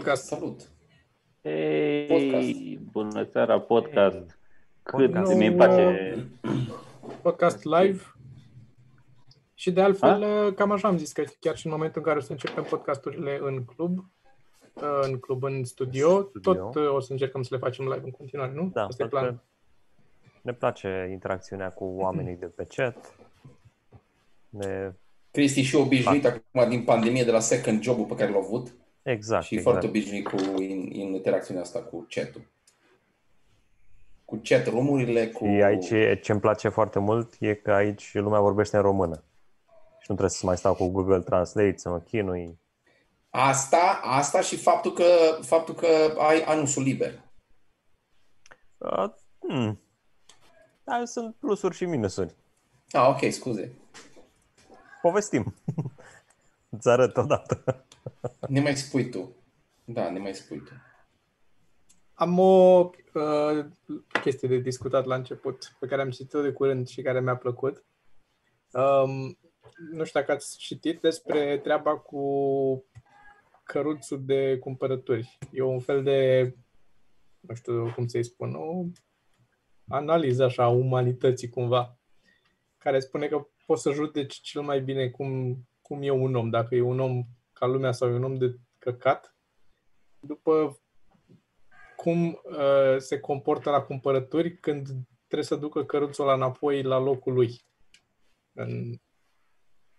Hey, podcast. Salut! Hey, podcast. bună seara, podcast. Hey. Cât no, mi place. Podcast live. Și de altfel, ha? cam așa am zis că chiar și în momentul în care o să începem podcasturile în club, în club, în studio, studio. tot o să încercăm să le facem live în continuare, nu? Da, Asta e plan. Ne place interacțiunea cu oamenii de pe chat. Ne... Cristi și obișnuit acum din pandemie de la second job-ul pe care l-a avut. Exact. Și exact. foarte obișnuit cu in, in interacțiunea asta cu chat-ul. Cu chat rumurile, cu... Și aici ce îmi place foarte mult e că aici lumea vorbește în română. Și nu trebuie să mai stau cu Google Translate, să mă chinui. Asta, asta și faptul că, faptul că ai anunțul liber. Uh, hmm. Da, sunt plusuri și minusuri. Ah, ok, scuze. Povestim. Îți arăt odată. Ne mai spui tu. Da, ne mai spui tu. Am o uh, chestie de discutat la început, pe care am citit-o de curând și care mi-a plăcut. Um, nu știu dacă ați citit despre treaba cu căruțul de cumpărături. E un fel de, nu știu cum să-i spun, o analiză așa a umanității cumva, care spune că poți să judeci cel mai bine cum, cum e un om, dacă e un om ca lumea sau e un om de căcat, după cum uh, se comportă la cumpărături când trebuie să ducă căruțul ăla înapoi la locul lui. În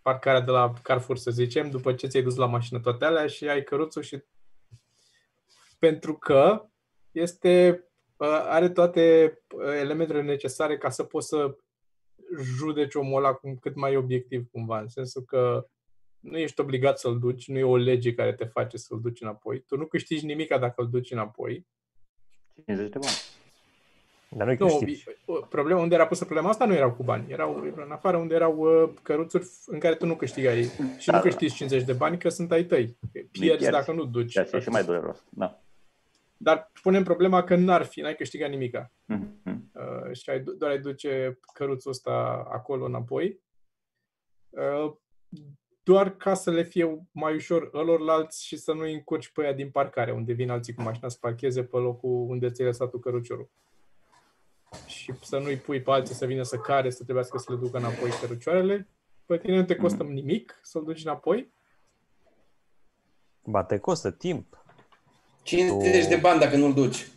parcarea de la Carrefour, să zicem, după ce ți-ai dus la mașină toate alea și ai căruțul și pentru că este uh, are toate uh, elementele necesare ca să poți să judeci omul ăla cum, cât mai obiectiv cumva, în sensul că nu ești obligat să-l duci, nu e o lege care te face să-l duci înapoi. Tu nu câștigi nimica dacă îl duci înapoi. 50 de bani. Dar nu câștigi. Problema, unde era pusă problema asta nu erau cu bani. Erau în afară unde erau uh, căruțuri în care tu nu câștigai. Și da, nu câștigi 50 de bani că sunt ai tăi. Pierzi dacă nu duci. Da, și mai dureros. Da. Dar punem problema că n-ar fi, n-ai câștigat nimica. Mm-hmm. Uh, și ai, doar ai duce căruțul ăsta acolo înapoi. Uh, doar ca să le fie mai ușor ălorlalți și să nu-i încurci pe aia din parcare, unde vin alții cu mașina să parcheze pe locul unde ți-ai lăsat tu căruciorul. Și să nu-i pui pe alții să vină să care, să trebuiască să le ducă înapoi cărucioarele. Pe tine nu te costă mm. nimic să-l duci înapoi. Ba, te costă timp. 50 tu... de bani dacă nu-l duci.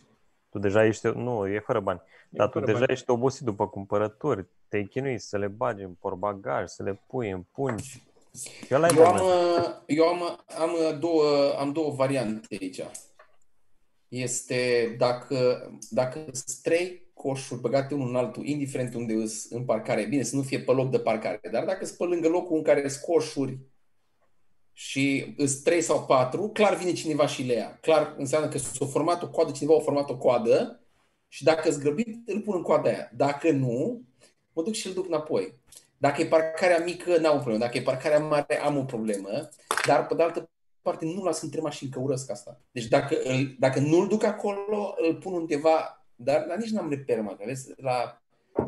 Tu deja ești, nu, e fără bani. E Dar tu deja bani. ești obosit după cumpărături. Te-ai chinuit să le bagi în porbagaj, să le pui în pungi. Eu, eu, am, eu am, am, două, am două variante aici. Este dacă, dacă sunt trei coșuri băgate unul în altul, indiferent unde îs în parcare, bine să nu fie pe loc de parcare, dar dacă sunt pe lângă locul în care sunt coșuri și îs trei sau patru, clar vine cineva și le ia. Clar înseamnă că s-a format o coadă, cineva a format o coadă și dacă îți grăbit, îl pun în coada aia. Dacă nu, mă duc și îl duc înapoi. Dacă e parcarea mică, n-am o problemă. Dacă e parcarea mare, am o problemă. Dar, pe de altă parte, nu las între mașini, că urăsc asta. Deci dacă, îl, dacă nu-l duc acolo, îl pun undeva, dar, dar nici n-am reper, mă, vezi, la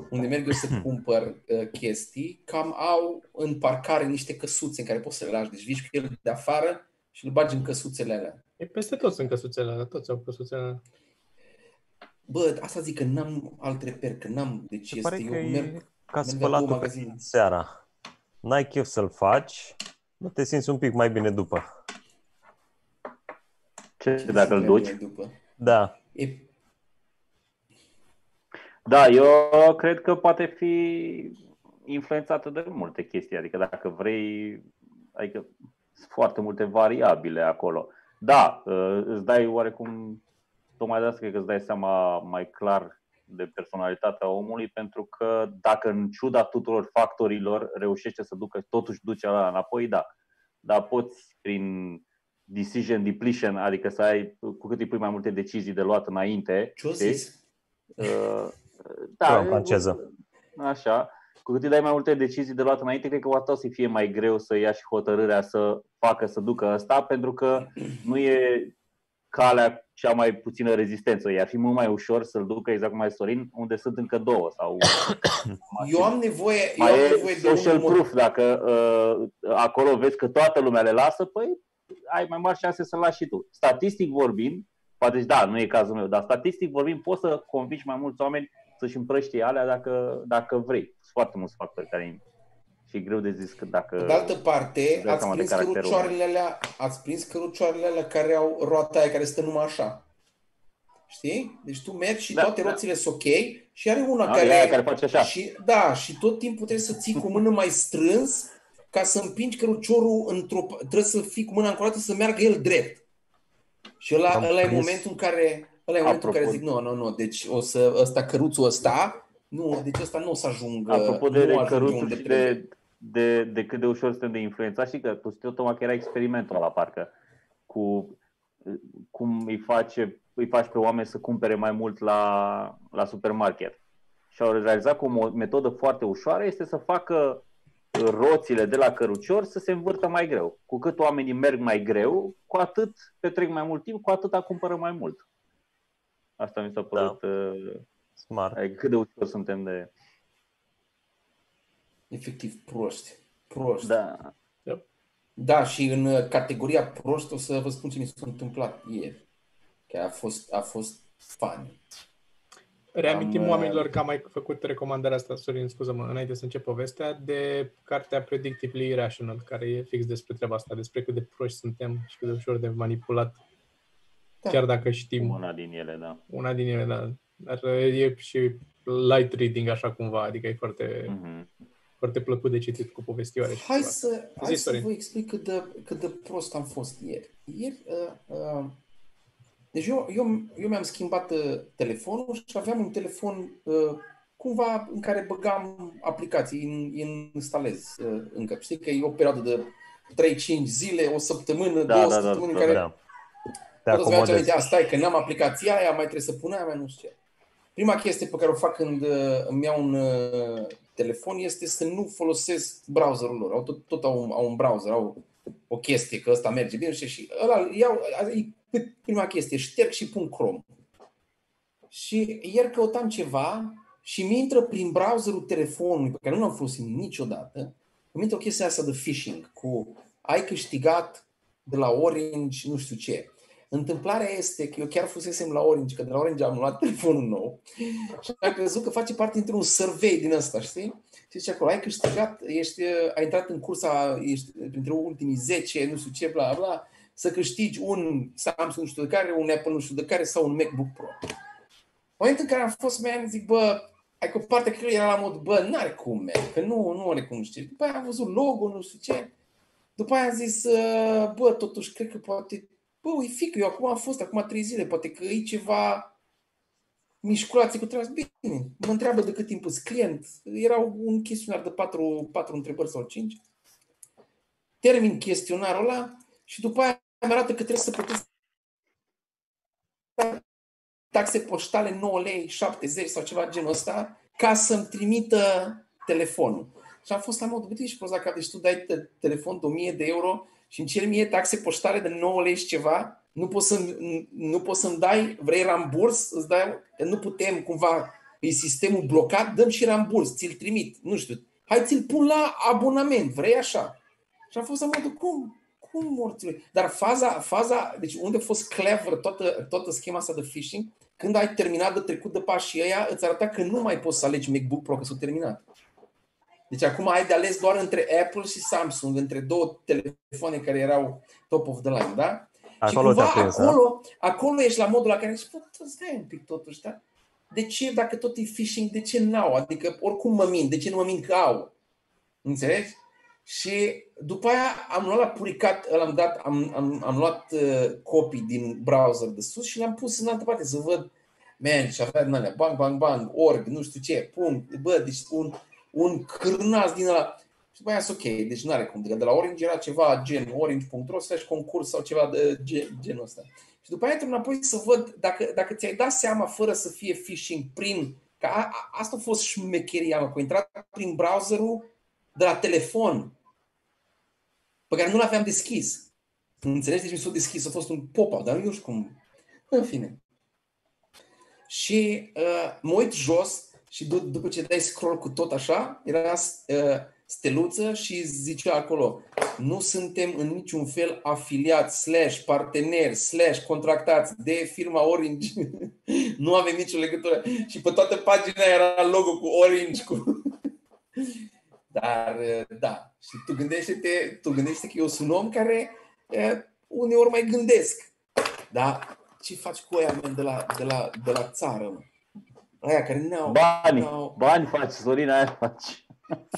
unde merg eu să cumpăr uh, chestii, cam au în parcare niște căsuțe în care poți să le lași. Deci vii cu el de afară și îl bagi în căsuțele alea. E peste tot sunt căsuțele alea, toți au căsuțele alea. Bă, asta zic că n-am alt reper, că n-am, deci Se este, eu merg ca spălatul pe seara. N-ai chef să-l faci, nu te simți un pic mai bine după. Ce, Ce dacă îl duci? După? Da. E... Da, eu cred că poate fi influențată de multe chestii. Adică dacă vrei, adică sunt foarte multe variabile acolo. Da, îți dai oarecum, tocmai de asta cred că îți dai seama mai clar de personalitatea omului, pentru că dacă în ciuda tuturor factorilor reușește să ducă, totuși duce la înapoi, da. Dar poți prin decision depletion, adică să ai, cu cât îi pui mai multe decizii de luat înainte. Ce zis? Uh, da, în franceză. Așa. Cu cât îi dai mai multe decizii de luat înainte, cred că o să fie mai greu să ia și hotărârea să facă, să ducă asta, pentru că nu e calea cea mai puțină rezistență. I-ar fi mult mai ușor să-l ducă exact cum ai Sorin, unde sunt încă două. sau. Eu am nevoie, mai eu am nevoie de social proof. Dacă uh, acolo vezi că toată lumea le lasă, păi ai mai mari șanse să-l lași și tu. Statistic vorbind, poate da, nu e cazul meu, dar statistic vorbind, poți să convingi mai mulți oameni să-și împrăștie alea dacă, dacă vrei. Sunt foarte mulți factori care și e greu de zis că dacă... De altă parte, ați prins, cărucioarele alea, ați prins cărucioarele alea care au roata aia care stă numai așa. Știi? Deci tu mergi și da, toate da. roțile sunt ok și are una da, care... Aia care face așa. Și, da, și tot timpul trebuie să ții cu mână mai strâns ca să împingi căruciorul într-o... Trebuie să fii cu mâna ancorată să meargă el drept. Și ăla, ăla e momentul în care ăla e momentul în care zic, nu, nu, nu, deci o să, ăsta, căruțul ăsta, nu, deci ăsta nu o să ajungă. Apropo de, de căruțul și de, de, de cât de ușor suntem de influențat, și că tu știi tocmai că era experimentul la parcă cu cum îi, face, îi faci pe oameni să cumpere mai mult la, la supermarket. Și au realizat că o metodă foarte ușoară este să facă roțile de la cărucior să se învârtă mai greu. Cu cât oamenii merg mai greu, cu atât petrec mai mult timp, cu atât cumpără mai mult. Asta mi s-a părut da. Uh, Smart. Adică cât de ușor suntem de... Efectiv proști. Proști. Da. Da, și în uh, categoria proști o să vă spun ce mi s-a întâmplat ieri. Că a fost, a fost funny. Reamintim am, uh, oamenilor că am mai făcut recomandarea asta, Sorin, scuză-mă, înainte să încep povestea, de cartea Predictably Irrational, care e fix despre treaba asta, despre cât de proști suntem și cât de ușor de manipulat. Da. Chiar dacă știm. Una din ele, da. Una din ele, da. Dar e și light reading așa cumva, adică e foarte, mm-hmm. Foarte plăcut de citit cu povestioare. Hai să, hai să vă explic cât de, cât de prost am fost ieri. Ieri uh, uh, deci eu, eu, eu mi-am schimbat uh, telefonul și aveam un telefon uh, cumva în care băgam aplicații, în, în instalez uh, încă. Știi că e o perioadă de 3-5 zile, o săptămână, da, două da, da săptămâni da, în care da. Te acomodezi. Aminte, asta e că n-am aplicația aia, mai trebuie să pun aia, mai nu știu ce. Prima chestie pe care o fac când uh, îmi iau un uh, telefon este să nu folosesc browserul lor. Au tot, tot au, au un browser, au o chestie că ăsta merge bine și, și ăla iau, e prima chestie, șterg și pun Chrome. Și ieri căutam ceva și mi intră prin browserul telefonului, pe care nu l-am folosit niciodată, îmi intră o chestie asta de phishing, cu ai câștigat de la Orange, nu știu ce. Întâmplarea este că eu chiar fusesem la Orange, că de la Orange am luat telefonul nou și am crezut că face parte dintr-un survey din ăsta, știi? Și zice acolo, ai câștigat, ești, ai intrat în cursa, ești printre ultimii 10, nu știu ce, bla, bla, să câștigi un Samsung nu știu de care, un Apple nu știu de care sau un MacBook Pro. În momentul în care am fost man, zic, bă, ai că partea că era la mod, bă, n-are cum, man, că nu, nu are cum știi. După aia am văzut logo, nu știu ce. După aia am zis, bă, totuși, cred că poate, bă, ui fică, eu acum am fost, acum trei zile, poate că e ceva mișculație cu treaba. Bine, mă întreabă de cât timp îți client. Era un chestionar de patru, patru întrebări sau cinci. Termin chestionarul ăla și după aia mi arată că trebuie să plătesc taxe poștale 9 lei, 70 sau ceva genul ăsta ca să-mi trimită telefonul. Și am fost la modul, uite, și prost, deci tu dai telefon de 1000 de euro și îmi ceri mie taxe poștale de 9 lei și ceva, nu poți, să, nu poți să-mi dai, vrei ramburs, îți dai, nu putem cumva, e sistemul blocat, dăm și ramburs, ți-l trimit, nu știu, hai ți-l pun la abonament, vrei așa? Și am fost la modul, cum? Cum morțului? Dar faza, faza, deci unde a fost clever toată, toată schema asta de phishing, când ai terminat de trecut de pașii ăia, îți arăta că nu mai poți să alegi MacBook Pro, că s-a terminat. Deci acum ai de ales doar între Apple și Samsung, între două telefoane care erau top of the line, da? Acolo și cumva prins, acolo, da? acolo ești la modul la care zici, stai un pic totuși, da? De ce, dacă tot e phishing, de ce n-au? Adică oricum mă mint, de ce nu mă mint că au? Înțelegi? Și după aia am luat la puricat, l-am dat, am, am, am luat uh, copii din browser de sus și le-am pus în altă parte să văd, man, și avea din alea, bang, bang, bang, org, nu știu ce, pum, bă, deci un, un cârnaț din ăla. Și după aia ok, deci nu are cum. De la Orange era ceva gen orange.ro slash concurs sau ceva de gen, genul ăsta. Și după aia trebuie înapoi să văd dacă, dacă ți-ai dat seama fără să fie phishing prin... Că a, a, asta a fost șmecheria mea, că intrat prin browserul de la telefon pe care nu l-aveam deschis. Înțelegi? Deci mi s-a deschis, a fost un pop-up, dar nu știu cum. În fine. Și uh, mă uit jos și d- după ce dai scroll cu tot așa, era uh, steluță și zicea acolo nu suntem în niciun fel afiliați, slash, parteneri, slash, contractați de firma Orange. nu avem nicio legătură. Și pe toată pagina era logo cu Orange. Cu... Dar, da. Și tu gândește-te, tu gândește că eu sunt un om care uneori mai gândesc. Da? Ce faci cu aia de la, de la, de la țară? Mă? Aia care n-au... Bani, n-au... bani faci, Sorina, aia faci.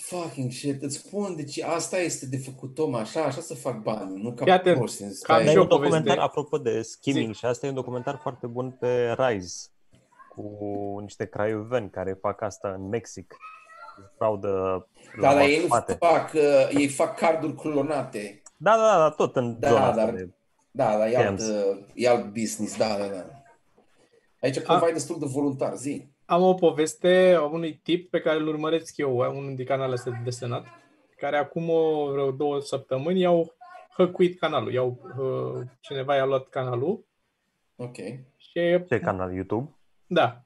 Fucking shit, îți spun, deci asta este de făcut om, așa, așa să fac bani, nu ca Iată, prost. Ca și un documentar, de... apropo de skimming, și asta e un documentar foarte bun pe Rise, cu niște craioveni care fac asta în Mexic. Fraudă da, dar ei nu fac, uh, ei fac carduri clonate. Da, da, da, tot în da, zona dar, de Da, da, e alt, uh, e alt business, da, da, da. Aici cumva e destul de voluntar, zi. Am o poveste a unui tip pe care îl urmăresc eu, unul dintre canalele astea de desenat, care acum o, vreo două săptămâni i-au hăcuit canalul. I-au, uh, cineva i-a luat canalul. Ok. Și, Ce canal? YouTube? Da.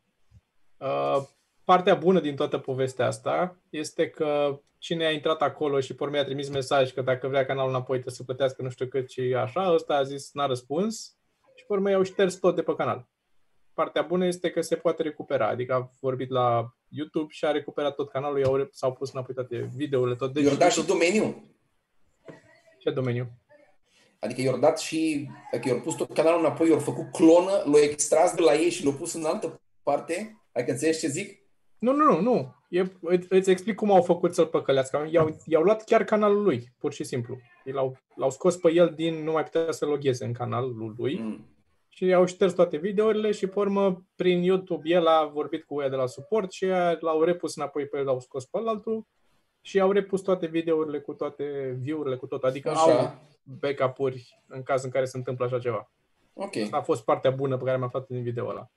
Uh, partea bună din toată povestea asta este că cine a intrat acolo și por a trimis mesaj că dacă vrea canalul înapoi trebuie să plătească nu știu cât și așa, ăsta a zis, n-a răspuns și por i-au șters tot de pe canal partea bună este că se poate recupera. Adică a vorbit la YouTube și a recuperat tot canalul, i-au, s-au pus înapoi toate videourile, tot. Deci, i-au dat și domeniu. Ce domeniu? Adică i-au dat și, adică i-au pus tot canalul înapoi, i-au făcut clonă, l-au extras de la ei și l-au pus în altă parte. Adică înțelegi ce zic? Nu, nu, nu, nu. E, îți explic cum au făcut să-l păcălească. I-au, i-au luat chiar canalul lui, pur și simplu. L-au, l-au scos pe el din, nu mai putea să logheze în canalul lui. Mm și au șters toate videourile și, pe urmă, prin YouTube, el a vorbit cu ea de la suport și l-au repus înapoi pe el, l-au scos pe altul și au repus toate videourile cu toate view-urile, cu tot. Adică așa. au backup-uri în caz în care se întâmplă așa ceva. Ok. Asta a fost partea bună pe care am aflat din video ăla.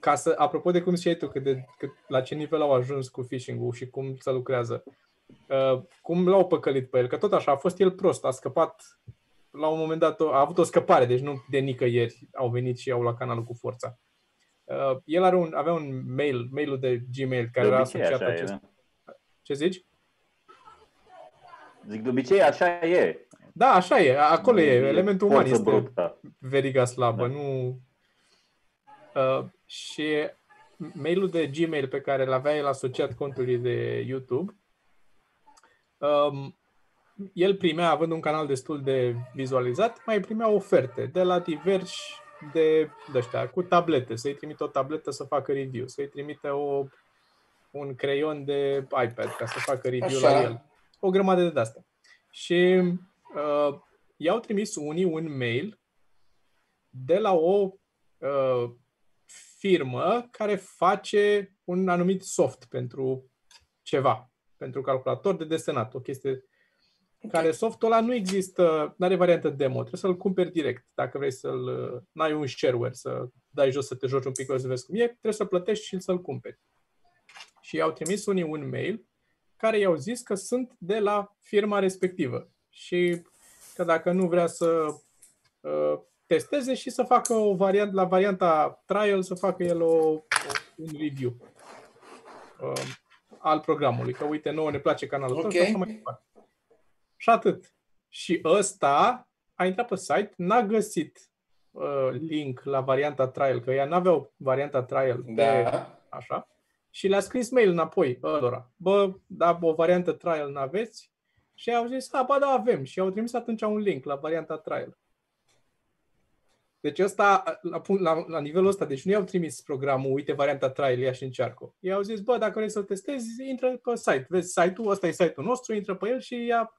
Ca să, apropo de cum știi tu, cât de, cât, la ce nivel au ajuns cu phishing-ul și cum se lucrează, uh, cum l-au păcălit pe el, că tot așa a fost el prost, a scăpat la un moment dat a avut o scăpare, deci nu de nicăieri au venit și au la canalul cu forța. Uh, el are un, avea un mail, mailul de Gmail care de era asociat acest... E, da. Ce zici? Zic, de obicei așa e. Da, așa e. Acolo e. e elementul uman este brută. veriga slabă. Da. Nu... Uh, și mailul de Gmail pe care îl avea el asociat contului de YouTube um, el primea, având un canal destul de vizualizat, mai primea oferte de la diversi de, de ăștia, cu tablete, să-i trimită o tabletă să facă review, să-i trimite o, un creion de iPad ca să facă review Așa. la el. O grămadă de astea. Și uh, i-au trimis unii un mail de la o uh, firmă care face un anumit soft pentru ceva, pentru calculator de desenat, o chestie care softul ăla nu există, nu are variantă demo, trebuie să-l cumperi direct. Dacă vrei să-l, n-ai un shareware, să dai jos să te joci un pic să vezi cum e, trebuie să plătești și să-l cumperi. Și i-au trimis unii un mail care i-au zis că sunt de la firma respectivă și că dacă nu vrea să uh, testeze și să facă o variantă, la varianta trial, să facă el o, o, un review uh, al programului. Că uite, nouă ne place canalul okay. tău și mai departe. Și atât. Și ăsta a intrat pe site, n-a găsit uh, link la varianta trial, că ea n-aveau varianta trial da. pe așa, și le-a scris mail înapoi ălora. Bă, da, o variantă trial n-aveți? Și au zis, a, ba da, avem. Și au trimis atunci un link la varianta trial. Deci ăsta, la, la, la nivelul ăsta, deci nu i-au trimis programul, uite varianta trial, ia și încearcă. I-au zis, bă, dacă vrei să-l testezi, intră pe site. Vezi site-ul, ăsta e site-ul nostru, intră pe el și ia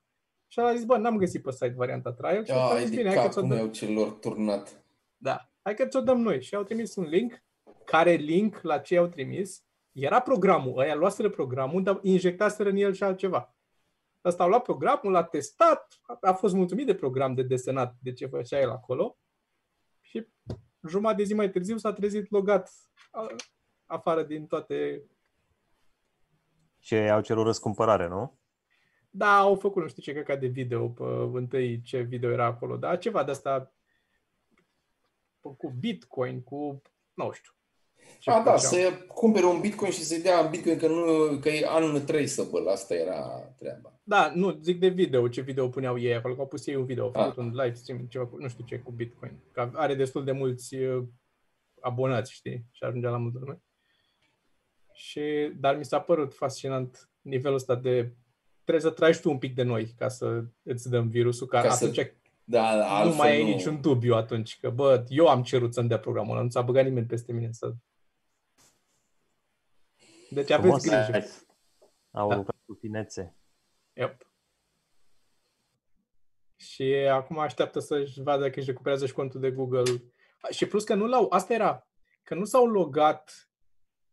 și a zis, bă, n-am găsit pe site varianta trial. Și a zis, bine, hai că ți-o dăm. celor turnat. Da, hai că ți-o dăm noi. Și au trimis un link, care link la ce au trimis era programul. Ăia luaseră programul, dar injectaseră în el și altceva. Ăsta au luat programul, l-a testat, a fost mulțumit de program de desenat, de ce făcea el acolo. Și jumătate de zi mai târziu s-a trezit logat afară din toate... Și au cerut răscumpărare, nu? Da, au făcut nu știu ce căcat de video pe întâi ce video era acolo, dar ceva de asta cu Bitcoin, cu nu știu. Ce A, da, să cumpere un bitcoin și să-i dea un bitcoin că, nu, că e anul 3 să băl. Asta era treaba. Da, nu, zic de video, ce video puneau ei acolo, că au pus ei un video, au făcut un live stream, ceva, nu știu ce, cu bitcoin. Că are destul de mulți uh, abonați, știi, și ajungea la multă lume. Și, dar mi s-a părut fascinant nivelul ăsta de trebuie să tragi tu un pic de noi ca să îți dăm virusul, ca, ca atunci să... da, da, nu mai e niciun dubiu atunci, că bă, eu am cerut să-mi dea programul ăla, nu ți-a băgat nimeni peste mine să... Deci aveți grijă. Au da. lucrat cu finețe. Yep. Și acum așteaptă să-și vadă dacă își recuperează și contul de Google. Și plus că nu l-au, asta era, că nu s-au logat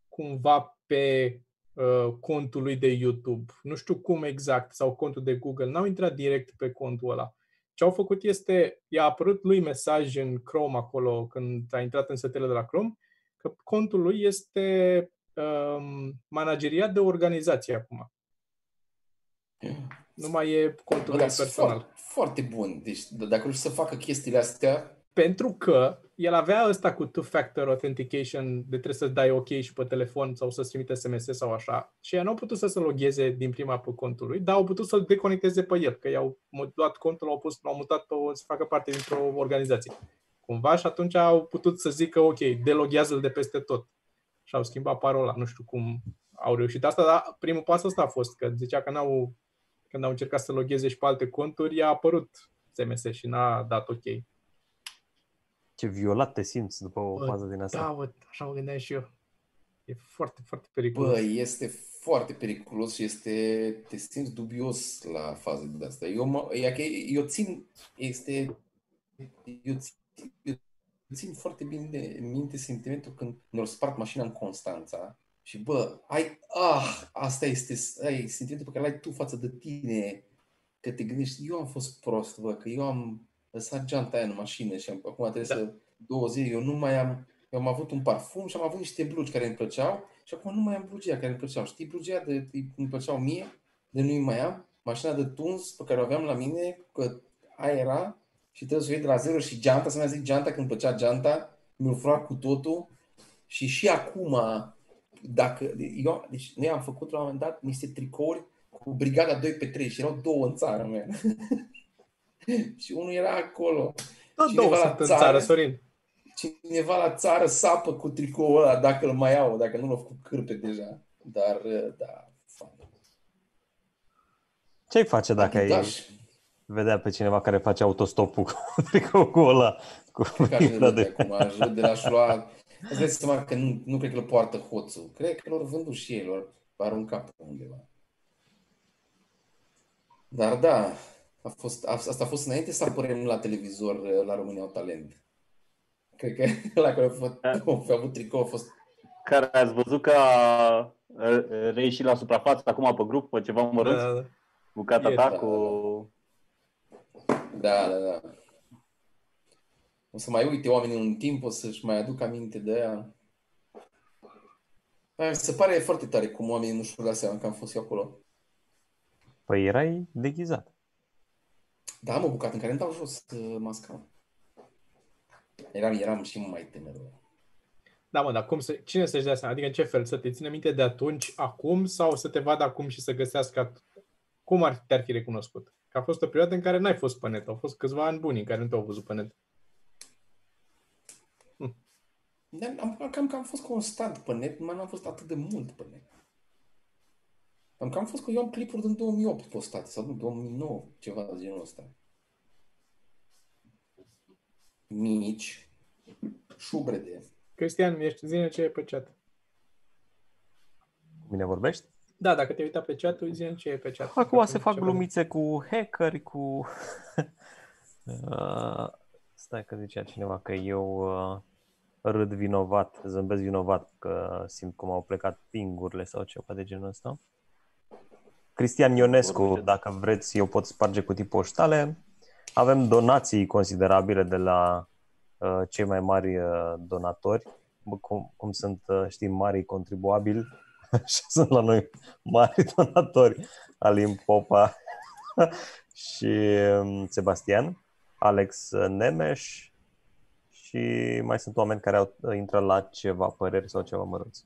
cumva pe uh, contul lui de YouTube. Nu știu cum exact, sau contul de Google. N-au intrat direct pe contul ăla. Ce au făcut este, i-a apărut lui mesaj în Chrome acolo, când a intrat în setele de la Chrome, că contul lui este um, manageriat de organizație acum. Nu mai e contul lui personal. Foarte, foarte bun. Deci dacă nu să facă chestiile astea... Pentru că el avea ăsta cu two-factor authentication, de trebuie să dai OK și pe telefon sau să-ți trimite SMS sau așa. Și ea nu au putut să se logheze din prima pe contul lui, dar au putut să-l deconecteze pe el, că i-au luat contul, l-au pus, l-au mutat pe, să facă parte dintr-o organizație. Cumva și atunci au putut să zică OK, deloghează-l de peste tot. Și au schimbat parola, nu știu cum au reușit asta, dar primul pas ăsta a fost, că zicea că n-au când au încercat să logheze și pe alte conturi, i-a apărut SMS și n-a dat OK. Ce violat te simți după o fază din asta. Da, bă, așa mă gândeam și eu. E foarte, foarte periculos. Bă, este foarte periculos și este, te simți dubios la faza de asta. Eu, mă, eu țin, este, eu țin, eu țin foarte bine de minte sentimentul când ne-au spart mașina în Constanța și bă, ai, ah, asta este, ai sentimentul pe care l-ai tu față de tine, că te gândești, eu am fost prost, bă, că eu am lăsat geanta aia în mașină și acum trebuie da. să două zile, eu nu mai am, eu am avut un parfum și am avut niște blugi care îmi plăceau și acum nu mai am blugea care îmi plăceau. Știi blugea de îmi plăceau mie, de nu mai am, mașina de tuns pe care o aveam la mine, că aia era și trebuie să o iei de la zero și geanta, să mai zic geanta când îmi plăcea geanta, mi-o fura cu totul și și acum dacă, eu, deci noi am făcut la un moment dat niște tricouri cu brigada 2 pe 3 și erau două în țară mea. și unul era acolo. Da, două sunt în țară, Sorin. Cineva la țară sapă cu tricoul ăla, dacă îl mai au, dacă nu l-au făcut cârpe deja. Dar, da, Ce-ai face dacă ai vedea pe cineva care face autostopul cu tricoul ăla? Cu de... Acum, de la lua Îți dai seama că nu, nu cred că îl poartă hoțul. Cred că l-au vândut și ei, l-au aruncat pe undeva. Dar da, a fost, a, asta a fost înainte să apărem la televizor uh, la România Talent. Cred că la care a fost, a avut tricou a fost... Care ați văzut că a reieșit la suprafață acum pe grup, pe ceva mărunt? Da, da. Bucata ta da, cu... Da, da, da. O să mai uite oamenii un timp, o să-și mai aduc aminte de ea. Mi se pare foarte tare cum oamenii nu și-au dat seama că am fost eu acolo. Păi erai deghizat. Da, mă, bucat în care îmi dau jos uh, masca. Eram, eram și mai tânăr. Da, mă, dar cum să, cine să-și dea seama? Adică în ce fel? Să te ține minte de atunci, acum, sau să te vadă acum și să găsească cum ar, te-ar fi recunoscut? Că a fost o perioadă în care n-ai fost pe net. Au fost câțiva ani buni în care nu te-au văzut pe net. Am, cam că am fost constant pe net, mai n-am fost atât de mult pe net. Am cam fost că eu am clipuri din 2008 postate sau nu, 2009, ceva de genul ăsta. Mici, șubrede. Cristian, ești zine ce e pe chat. Mine vorbești? Da, dacă te uita pe chat, zi ce e pe chat. Acum se fac glumițe cu hackeri, cu... uh, stai că zicea cineva că eu uh, râd vinovat, zâmbesc vinovat că simt cum au plecat pingurile sau ceva de genul ăsta. Cristian Ionescu, dacă vreți, eu pot sparge cutii poștale. Avem donații considerabile de la uh, cei mai mari uh, donatori, cum, cum sunt, uh, știm, mari contribuabili, și sunt la noi mari donatori, Alin Popa și um, Sebastian, Alex Nemeș, și mai sunt oameni care au, intră la ceva păreri sau ceva mărunți.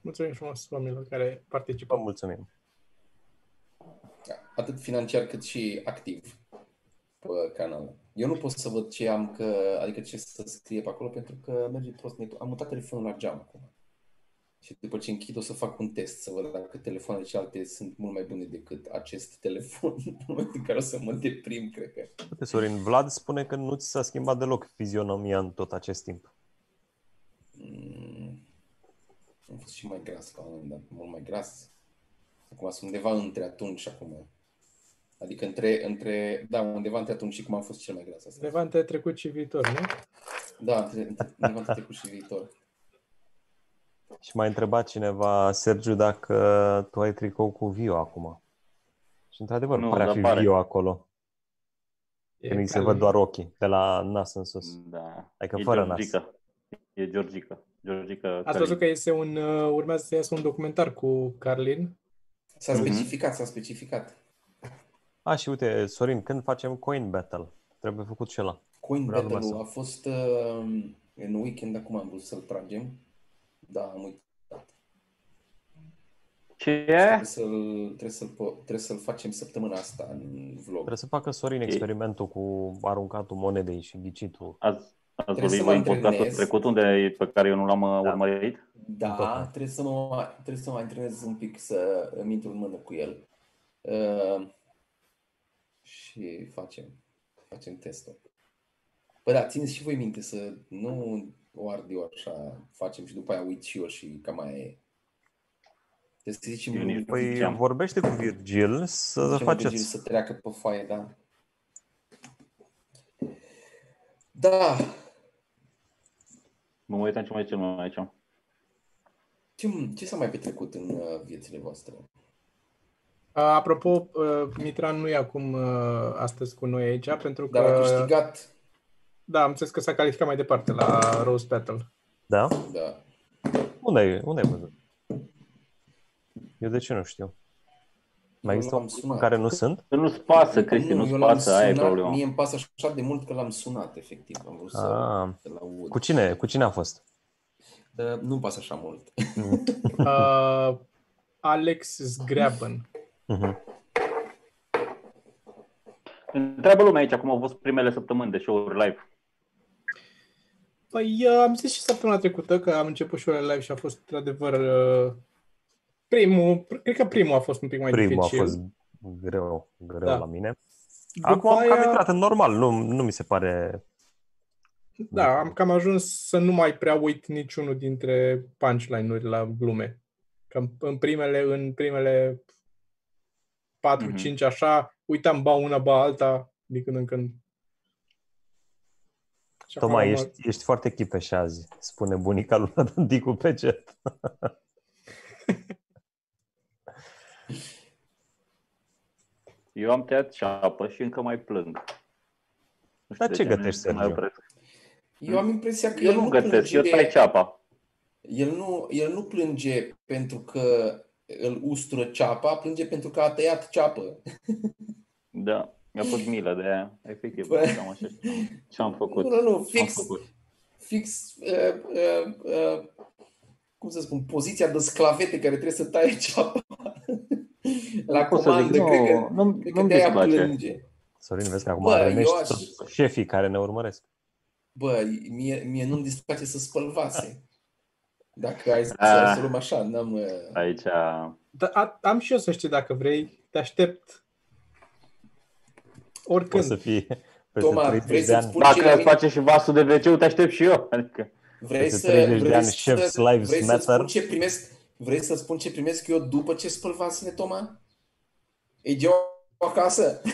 Mulțumim frumos oamenilor care participă. Vă mulțumim. Atât financiar cât și activ pe canal. Eu nu pot să văd ce am, că, adică ce să scrie pe acolo, pentru că merge prost netul. Am mutat telefonul la geam acum. Și după ce închid o să fac un test să văd dacă telefoanele celelalte sunt mult mai bune decât acest telefon în momentul în care o să mă deprim, cred că. Uite, Sorin, Vlad spune că nu ți s-a schimbat deloc fizionomia în tot acest timp. Mm, am fost și mai gras la un moment dat, mult mai gras. Acum sunt undeva între atunci și acum. Adică între, între, da, undeva între atunci și cum am fost cel mai gras. Asta. Undeva între trecut și viitor, nu? Da, între, între, undeva între trecut și viitor. Și m-a întrebat cineva, Sergiu, dacă tu ai tricou cu Vio acum. Și într-adevăr, Nu, pare a dar fi pare. Vio acolo. E Când îi se calm. văd doar ochii, de la nas în sus. Da. Adică e fără nas. Georgica. E Georgica. Georgica Ați văzut că este un, uh, urmează să iasă un documentar cu Carlin. S-a Mhm. specificat, s-a specificat. A, și uite, Sorin, când facem Coin Battle? Trebuie făcut și ăla. Coin Vreau Battle-ul numai a fost uh, în weekend, acum am vrut să-l tragem. Da, am uitat. Ce? Trebuie să-l, trebuie, să-l, po- trebuie să-l facem săptămâna asta în vlog. Trebuie să facă Sorin experimentul cu aruncatul monedei și ghicitul. Ați, ați Trebuie vorbit să voi mă în podcastul antrenez. trecut unde, pe care eu nu l-am uh, Da. urmărit? Da, Tot. trebuie să, mă, trebuie să mă antrenez un pic să îmi intru în mână cu el. Uh, și facem, facem testul. Păi da, țineți și voi minte să nu o ard eu așa, facem și după aia uit și eu și cam mai e. Trebuie să zicem Eu nici lui Păi Ziceam. vorbește cu Virgil să zicem lui Virgil faceți. să treacă pe foaie, da. Da, Mă mai uitam ce mai ce mai aici. ce, ce s-a mai petrecut în uh, viețile voastre? Uh, Apropo, uh, Mitran nu e acum uh, astăzi cu noi aici, pentru că... Dar a câștigat, Da, am înțeles că s-a calificat mai departe la Rose Battle. Da? da. Unde ai, unde ai văzut? Eu de ce nu știu? Mai Eu există l-am un sunat. care nu sunt? Că nu-ți pasă, Cristi, nu-ți eu l-am pasă, aia e sunat, problema. Mie îmi pasă așa de mult că l-am sunat, efectiv. Am vrut să, Ah. să-l aud. Cu cine? Cu cine a fost? Uh, nu-mi pasă așa mult. Uh, Alex Zgreaben. Mhm. Întreabă lumea aici cum au fost primele săptămâni de show-uri live. Păi uh, am zis și săptămâna trecută că am început și live și a fost într-adevăr uh, primul, cred că primul a fost un pic mai Primul a dificil. fost greu, greu Da. la mine. După Acum am cam aia- intrat în normal, nu, nu mi se pare... Da, am cam ajuns să nu mai prea uit niciunul dintre punchline-uri la glume. Că în- în primele, în primele 4-5 Mhm. așa, uitam ba una, ba alta, din când în când. Și acum Tocmai am- ești, ești foarte chipeș azi, spune bunica lui Dicu pe chat. Eu am tăiat ceapă și încă mai plâng. Nu Dar de ce nu- gătești, nu mai Sergiu? opresc. Eu am impresia că Eu el nu nu gătesc, eu plânge, tai ceapa. el nu, el nu plânge pentru că îl ustură ceapa, plânge pentru că a tăiat ceapă. Da, mi-a fost milă de aia. Efectiv, Bă. cam așa ce am făcut. Nu, nu, nu, Am fix, făcut. fix uh, uh, uh, cum să spun, poziția de sclavete care trebuie să taie ceapa la Nu pot să zic, comandă, nu, cred că, nu, cred că nu-mi de-aia displace. plânge. Sorin, vezi că acum Bă, eu rănești aș- toți șefii care ne urmăresc. Bă, mie, mie nu-mi displace să spăl vase. Dacă ai să, Ah. să luăm așa, n-am... uh, Aici, Da, a, am și eu să știi dacă vrei, te aștept O oricând. să fie peste Toma, 30 vrei de să-ți ani. spun ce dacă la îți mine? face și vasul de wc te aștept și eu. Adică, Vrei Peste să, 30 de vrei ani, să, chef's lives vrei să matter. spun ce primesc, vrei să spun ce primesc eu după ce spăl vasele, Toma? E eu acasă?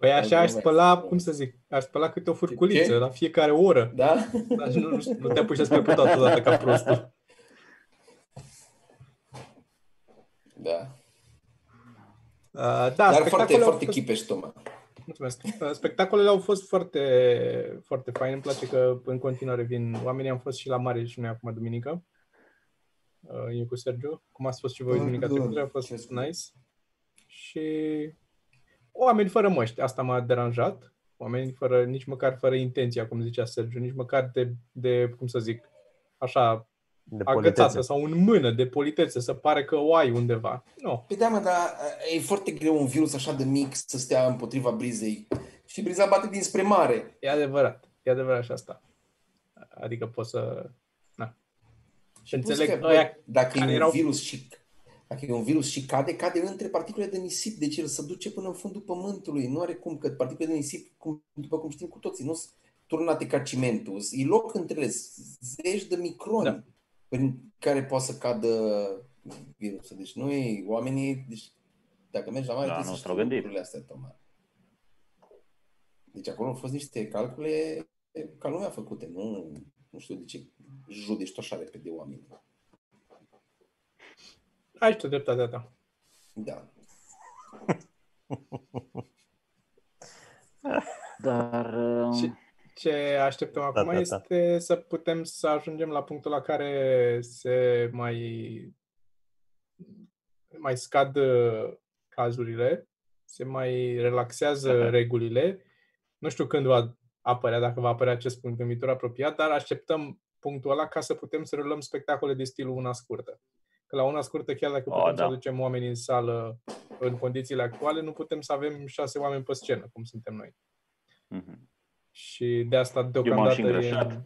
Păi așa aș Glumesc. spăla, cum să zic, aș spăla câte o furculiță Ce? la fiecare oră. Da? Dar nu, nu, știu, nu te apuci să speli pe toată dată ca prostul. Da. Uh, da, Dar foarte, spectacolele au foarte fost- chipeș, Toma. Mulțumesc. Uh, Spectacolele au fost foarte, foarte faine. Îmi place că în continuare vin oamenii. Am fost și la mare și noi acum duminică. Uh, Eu cu Sergiu. Cum ați fost și voi Ah, duminica da, trecută. A fost ce spune. nice. Și oameni fără măști, asta m-a deranjat. Oameni fără, nici măcar fără intenția, cum zicea Sergiu, nici măcar de, de cum să zic, așa, De agățată politețe. sau în mână, de politețe, să pare că o ai undeva. Nu. Păi da, mă, dar e foarte greu un virus așa de mic să stea împotriva brizei. Și briza bate dinspre mare. E adevărat. E adevărat și asta. Adică poți să... Na. Și Plus înțeleg că, ăia bă, dacă e care un erau- virus și dacă e un virus și cade, cade între particule de nisip, deci el se duce până în fundul pământului. Nu are cum, că particulele de nisip, cum, după cum știm cu toții, nu sunt turnate ca cimentul. E loc între ele, zeci de microni Da. prin care poate să cadă virusul. Deci nu e, oamenii, deci dacă mergi la mare, Da, trebuie nu să s-au știi gândit. lucrurile astea, Toma. Deci acolo au fost niște calcule ca lumea făcute, nu, nu știu de ce judești tu așa repede oamenii. Ai tu dreptatea ta. Da. Dar uh, Și- Ce așteptăm acum da, da. este să putem să ajungem la punctul la care se mai mai scad uh, cazurile, se mai relaxează Aha. regulile. Nu știu când va apărea, dacă va apărea acest punct în viitor apropiat, dar așteptăm punctul ăla ca să putem să rulăm spectacole de stilul una scurtă. Că la una scurtă, chiar dacă Oh, putem să da. aducem oamenii în sală în condițiile actuale, nu putem să avem șase oameni pe scenă, cum suntem noi. mhm. Și de asta deocamdată m-am și e... îngrășat.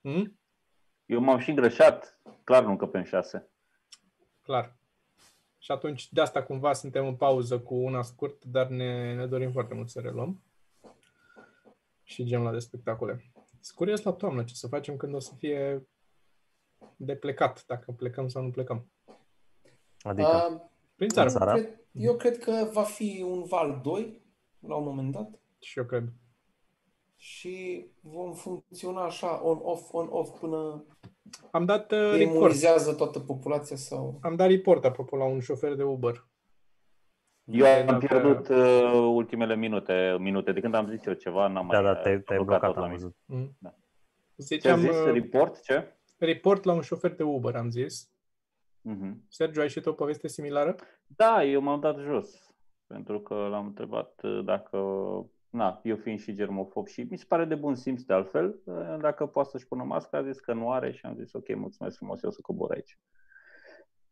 Hmm? eu m-am și îngrășat, clar nu încăpem șase. Clar. Și atunci de asta cumva suntem în pauză cu una scurtă, dar ne, ne dorim foarte mult să reluăm. Și genul ăla de spectacole. Sunt curios la toamnă ce să facem când o să fie de plecat, dacă plecăm sau nu plecăm. Adică, Uh, Prin țară. Țara? Cred, eu cred că va fi un val 2 la un moment dat Și eu cred. și vom funcționa așa on-off, on-off până Am dat uh, report. imunizează toată populația sau... Am dat report, apropo, la un șofer de Uber. Eu am Dacă- pierdut uh, ultimele minute, minute de când am zis eu ceva, n-am da, mai da, te-ai, te-ai blocat blocat, tot la am mine. văzut. Mm. Da. Ce Ziceam ai zis? uh, Report? Ce? Report la un șofer de Uber, am zis. Mhm. Sergio, ai și tu o poveste similară? Da, eu m-am dat jos. Pentru că l-am întrebat uh, dacă, na, eu fiind și germofob și mi se pare de bun simț de altfel, uh, dacă poate să-și pună masca, a zis că nu are și am zis ok, mulțumesc frumos, eu o să cobor aici.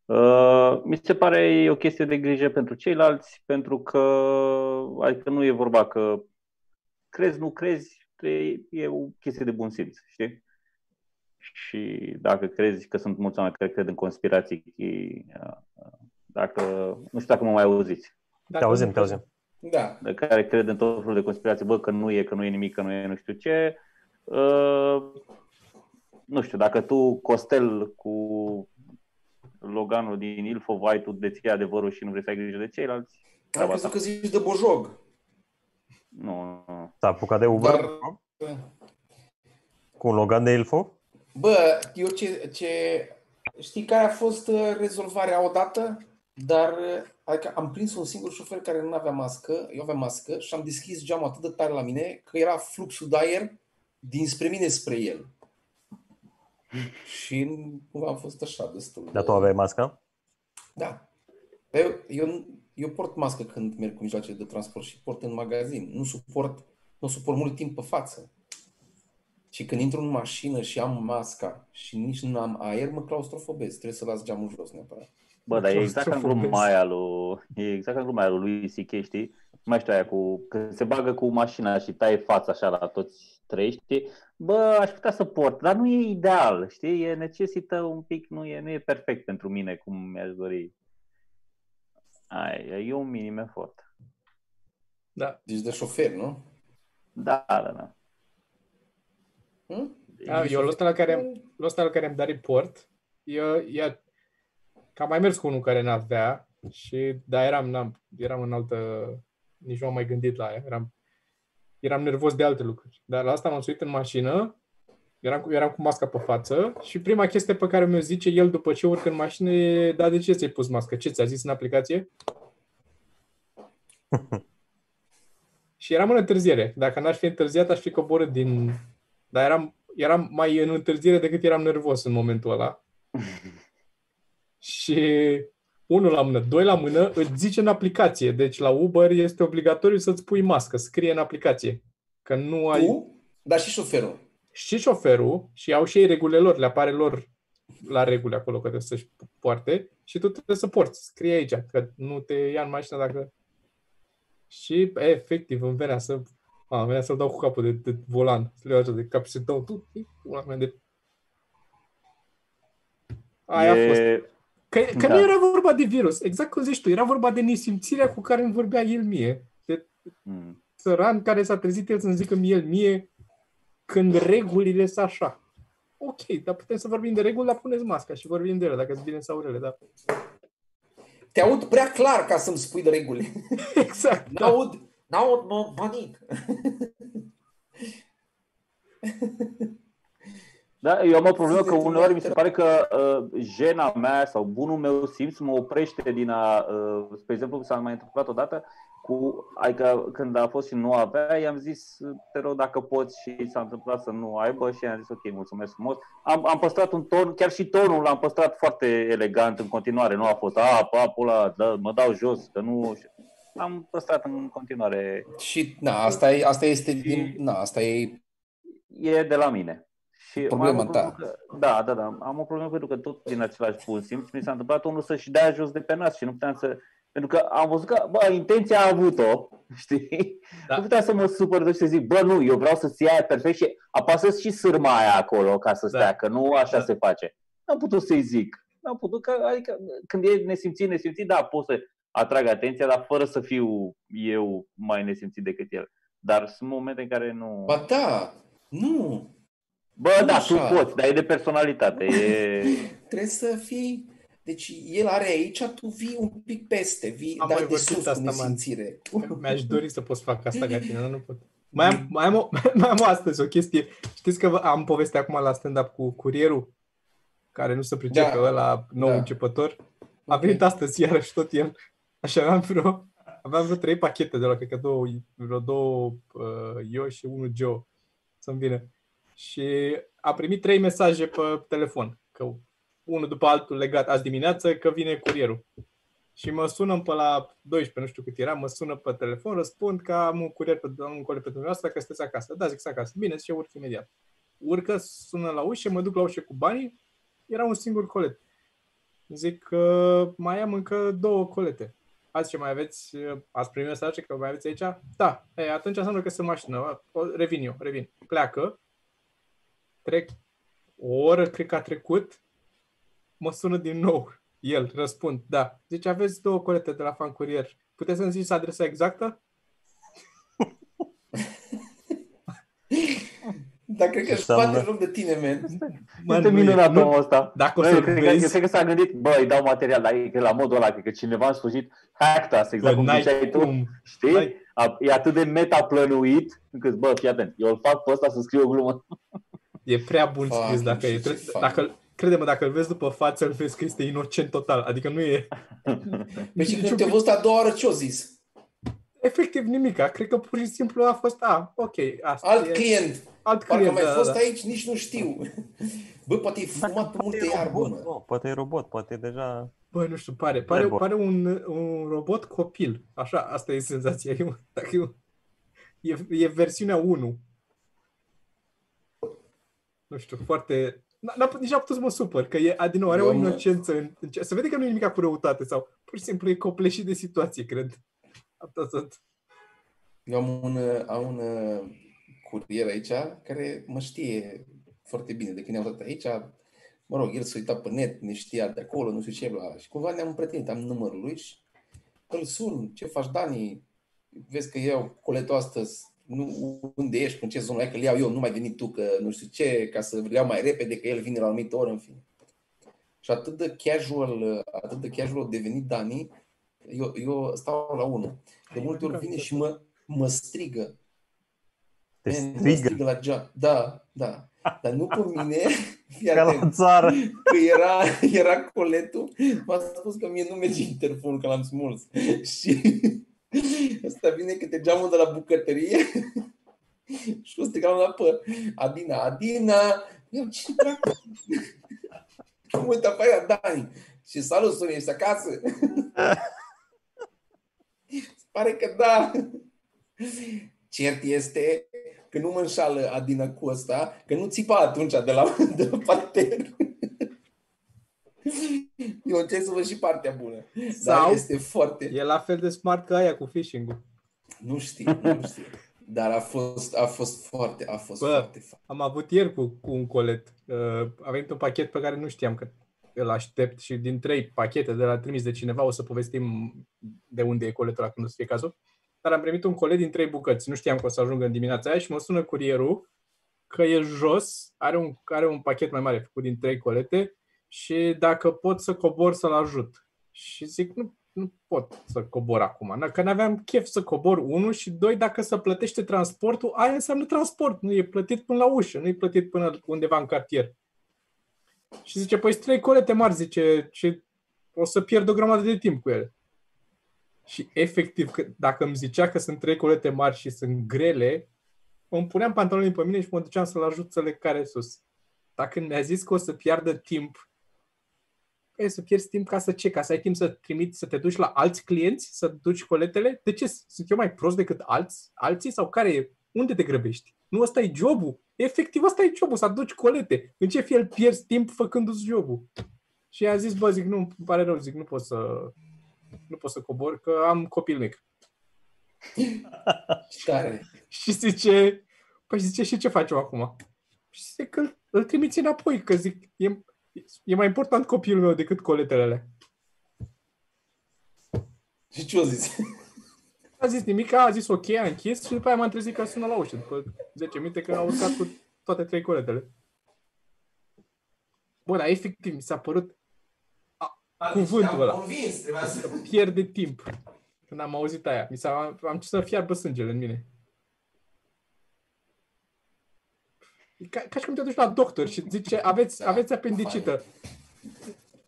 Uh, mi se pare o chestie de grijă pentru ceilalți, pentru că, adică nu e vorba că crezi, nu crezi, e, e o chestie de bun simț, știi? Și dacă crezi că sunt mulți oameni care cred în conspirații, uh, dacă, nu știu dacă mă mai auziți, Te auzim, te auzim. Da. de care cred în tot felul de conspirații, bă, că nu e, că nu e nimic, că nu e nu știu ce. Uh, nu știu, dacă tu, Costel, cu Loganul din Ilfov, ai tu deții adevărul și nu vrei să ai grijă de ceilalți, Am treaba crezut ta. că zici de Bojog. Nu, nu. S-a apucat de Uber Dar, cu un Logan de Ilfo? Bă, eu ce, ce... Știi care a fost uh, rezolvarea odată? Dar uh, adică am prins un singur șofer care nu avea mască, eu aveam mască și am deschis geamul atât de tare la mine că era fluxul de aer dinspre mine spre el. Și cumva am fost așa destul. Dar de- tu aveai masca? Da. Dar Eu, eu, eu port mască când merg cu mijloace de transport și port în magazin. Nu suport, nu suport mult timp pe față. Și când intru în mașină și am masca și nici nu am aer, mă claustrofobez. Trebuie să las geamul jos neapărat. Bă, dar e exact ca în Claustrofobez. gluma aia lui, e exact ca în gluma aia lui lui C.K., știi? Mai știu aia cu, că se bagă cu mașina și taie fața așa la toți trei, știi? Bă, aș putea să port, dar nu e ideal, știi? E necesită un pic, nu e, nu e perfect pentru mine cum mi-aș dori. Ai, e un minim efort. Da. Deci de șofer, nu? Da, da, da. Hm? da eu la ăsta la care, la ăsta la care am dat report, eu, eu, că am mai mers cu unul care n-avea și da, eram, n-am, eram în altă, nici nu am mai gândit la aia, eram, eram nervos de alte lucruri. Dar la asta m-am suit în mașină, eram cu, eram cu masca pe față și prima chestie pe care mi-o zice el după ce urc în mașină e, da, de ce ți-ai pus mască? Ce ți-a zis în aplicație? și eram în întârziere. Dacă n-aș fi întârziat, aș fi coborât din... Dar eram, eram mai în întârziere decât eram nervos în momentul ăla. și unul la mână, doi la mână, îți zice în aplicație. Deci la Uber este obligatoriu să-ți pui mască, scrie în aplicație. Că nu ai... Tu, dar și șoferul. Și șoferul, și au și ei regulile lor, le apare lor la reguli acolo că trebuie să-și poarte și tu trebuie să porți. Scrie aici că nu te ia în mașină dacă... Și efectiv îmi venea să a, îmi venea să-l dau cu capul de, de volan, să le iau așa de cap și să dau tu, una mea de... Aia a fost. Că, că Da. nu era vorba de virus, exact cum zici tu, era vorba de nesimțirea cu care îmi vorbea el mie. De Mm. țăran care s-a trezit el să-mi zică el mie când regulile sunt așa. Ok, dar putem să vorbim de reguli, dar puneți masca și vorbim de ele, dacă sunt bine sau rele, da. Te aud prea clar ca să-mi spui de reguli. Exact, da. N-aud, n-aud, mă, panic. Da, eu am o problemă că Sunteți uneori mi se în pare că uh, jena mea sau bunul meu simț mă oprește din a, uh, spre exemplu, s-a mai întâmplat odată cu, adică când a fost și nu avea, i-am zis, te rog dacă poți și s-a întâmplat să nu aibă și i-am zis, ok, mulțumesc frumos. Am, am păstrat un ton, chiar și tonul l-am păstrat foarte elegant în continuare, nu a fost, a, papul ăla, da, mă dau jos, că nu... Am păstrat în continuare, Și, na, asta, e, asta este din, na, asta e e de la mine. Și Problema am o ta. problemă Că, da, da, da. Am o problemă pentru că tot din același bun simț mi s-a întâmplat unul să-și dea jos de pe nas și nu puteam să... Pentru că am văzut că, bă, intenția a avut-o, știi? Da. Nu puteam să mă supăr și să zic, bă, nu, eu vreau să-ți ia perfect și apasă și sârma aia acolo ca să Da. stea, că nu așa Da. se face. N-am putut să-i zic. N-am putut, că, adică când e nesimțit, nesimțit, da, pot să atrag atenția, dar fără să fiu eu mai nesimțit decât el. Dar sunt momente în care nu... Ba da, nu. Bă, nu da, așa. tu poți, dar e de personalitate. E... Trebuie să fii... Deci el are aici, tu vii un pic peste, vii, Am dar mai de vorbit sus asta, cu man. nesimțire. Mi-aș dori să pot să fac asta ca tine, dar nu pot. Mai am, mai, am o, mai am o astăzi o chestie. Știți că vă- am povestea acum la stand-up cu curierul, care nu se pricepe, Da. da. ăla nou Da. începător. A venit astăzi iarăși tot el. Așa aveam vreo, aveam vreo trei pachete de la, cred că două, vreo două uh, eu și unul Joe să-mi vină. Și a primit trei mesaje pe telefon, că unul după altul legat azi dimineață, că vine curierul. Și mă sună pe la 12, nu știu cât era, mă sună pe telefon, răspund că am un curier pe, am un curier pe dumneavoastră, că sunteți acasă. Da, zic sunt acasă. Bine, și urc imediat. Urcă, sună la ușă, mă duc la ușă cu banii, era un singur colet. Zic că mai am încă două colete. Azi ce mai aveți, ați primit mesaje că mai aveți aici? Da, e, atunci înseamnă că sunt mașină. O, revin eu, revin. Pleacă, trec o oră, cred că a trecut, mă sună din nou. El, răspund, da. Zice, aveți două colete de la fan curier. Puteți să-mi ziceți adresa exactă? Dar cred că își Înseamnă- bate joc de tine, man. Mă, este nu e- minunat nu- omul ăsta. Dacă o Bă, să eu cred, că, vezi- eu cred că s-a gândit, bă, îi dau material, dar e că la modul ăla, cred că cineva în sfârșit hacked us, exact Bă, cum n-ai ziceai tu, cum. știi? N-ai- A, e atât de metaplănuit, încât, bă, fii atent, eu îl fac pe ăsta să scriu o glumă. E prea bun Fuck, scris. Dacă nu e, știu ce fac. dacă, crede-mă, dacă îl vezi după față, îl vezi că este inocent total. Adică nu e Păi și Nici când un te-a pic- văzut a doua oară, ce-o zis? Efectiv nimic. Cred că pur și simplu a fost, a, ok, asta Alt e, client. alt Parcă client, mai da, fost da. aici, nici nu știu. Bă, poate e fumat pe multe iarbă, mă. Nu, poate e robot, poate e deja... Bă, nu știu, pare, pare, Robot. pare un, un robot copil. Așa, asta e senzația. E, un- dacă e, un- e, e versiunea 1. Nu știu, foarte... N- N-a, nici n-a putut să mă supăr, că e, a, din nou, are Eu o am- inocență. În, în, ce- se vede că nu e nimic cu răutate sau pur și simplu e copleșit de situație, cred. Asta sunt. Eu am un, am un uh, curier aici care mă știe foarte bine. De când ne-am dat aici, mă rog, el s-a uitat pe net, ne știa de acolo, nu știu ce, bla. Și cumva ne-am împrietenit, am numărul lui și îl sun, ce faci, Dani? Vezi că iau coletul astăzi, nu, unde ești, în ce zonă ai, că îl iau eu, nu mai veni tu, că nu știu ce, ca să îl iau mai repede, că el vine la o anumită oră, în fine. Și atât de casual, atât de casual a devenit Dani, eu, eu stau la unul. De multe ori vine și mă, mă strigă. Te Man, Mă strigă strigă la geam. Da, da. Dar nu pe mine, fii ca la atent, țară. că era, era coletul, m-a spus că mie nu merge interfonul, că l-am smuls. Și ăsta vine câte geamul de la bucătărie și o strigam la pe Adina, Adina, eu ce dracu? Mă uit afară, Dani. Și salut, Sorin, ești acasă? Pare că da. Cert este că nu mă înșală Adina cu ăsta, că nu țipa atunci de la, de la parter. Eu încerc să văd și partea bună. Sau Dar este foarte... E la fel de smart ca aia cu phishing-ul. Nu știu, nu știu. Dar a fost, a fost foarte, a fost Bă, foarte fain. Am avut ieri cu, cu un colet. Uh, a venit un pachet pe care nu știam că îl aștept și din trei pachete de la trimis de cineva o să povestim de unde e coletul când o să fie cazul. Dar am primit un colet din trei bucăți. Nu știam că o să ajungă în dimineața aia și mă sună curierul că e jos, are un, are un pachet mai mare făcut din trei colete și dacă pot să cobor să-l ajut. Și zic, nu, nu pot să cobor acum. Că n-aveam chef să cobor, unul și doi, dacă se plătește transportul, aia înseamnă transport. Nu e plătit până la ușă, nu e plătit până undeva în cartier. Și zice, păi trei colete mari, zice, și o să pierd o grămadă de timp cu ele. Și efectiv, dacă îmi zicea că sunt trei colete mari și sunt grele, îmi puneam pantalonii pe mine și mă duceam să-l ajut să le care sus. Dacă mi-a zis că o să piardă timp e să pierzi timp ca să ce? Ca să ai timp să trimiți, să te duci la alți clienți, să duci coletele? De ce? Sunt eu mai prost decât alți, alții? Sau care e? Unde te grăbești? Nu ăsta e jobul. Efectiv, ăsta e jobul, să aduci colete. În ce fel pierzi timp făcându-ți jobul? Și a zis, bă, zic, nu, îmi pare rău, zic, nu pot să, nu pot să cobor, că am copil mic. Tare. și zice, păi zice, și ce facem acum? Și zice că îl, îl trimiți înapoi, că zic, e, E mai important copilul meu decât coletele Și ce a zis? A zis nimic, a zis ok, a închis și după aia m-am trezit că sună la ușă, după 10 minute că au urcat cu toate trei coletele. Bă, dar efectiv mi s-a părut a, a, cuvântul ăla. Convins, să... Pierde timp. Când am auzit aia, mi s-a, am început să fiarbă sângele în mine. ca, ca și cum te duci la doctor și zice, aveți, aveți apendicită.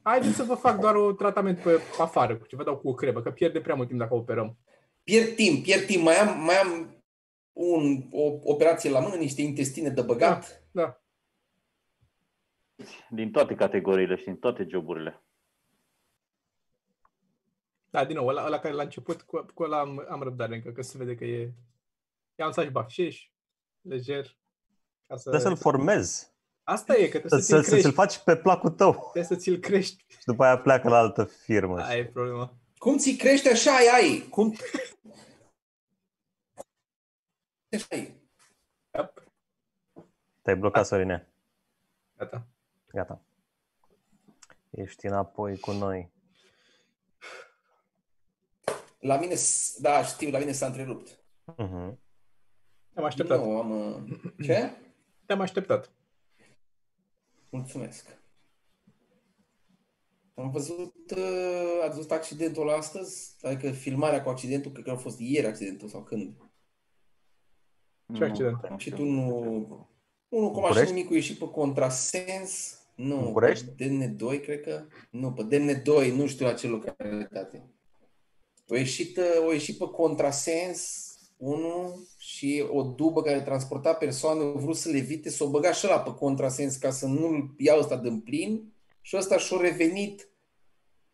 Haideți să vă fac doar un tratament pe afară, cu ce vă dau cu o cremă, că pierde prea mult timp dacă operăm. Pierd timp, pierd timp. Mai am, mai am un, o operație la mână, niște intestine de băgat. Da, da. Din toate categoriile și din toate joburile. Da, din nou, ăla, ăla care la început, cu, cu ăla am, am răbdare încă, că se vede că e... E un saci bafșeș, lejer, ca să... Trebuie să-l formezi. Asta e, că trebuie să, să, ți-l faci pe placul tău. Trebuie să ți-l crești. Și după aia pleacă la altă firmă. Aia e problema. Cum ți crește așa ai? Cum... Așa ai. Yep. Te-ai blocat, Sorine. Gata. Gata. Ești înapoi cu noi. La mine, da, știu, la mine s-a întrerupt. Uh-huh. Am așteptat. Nu, am... Ce? Te-am așteptat. Mulțumesc. Am văzut, uh, ați văzut accidentul astăzi? Adică filmarea cu accidentul, cred că a fost ieri accidentul sau când? Ce accident? Am citit unul, unul cu mașină mică ieșit pe contrasens. Nu, București? pe DN2, cred că. Nu, pe DN2, nu știu la ce localitate. O ieșit, uh, o ieșit pe contrasens, unul, și o dubă care transporta persoane, au vrut să le evite, s-o băga și ăla pe contrasens ca să nu-l ia ăsta din plin și ăsta și-a revenit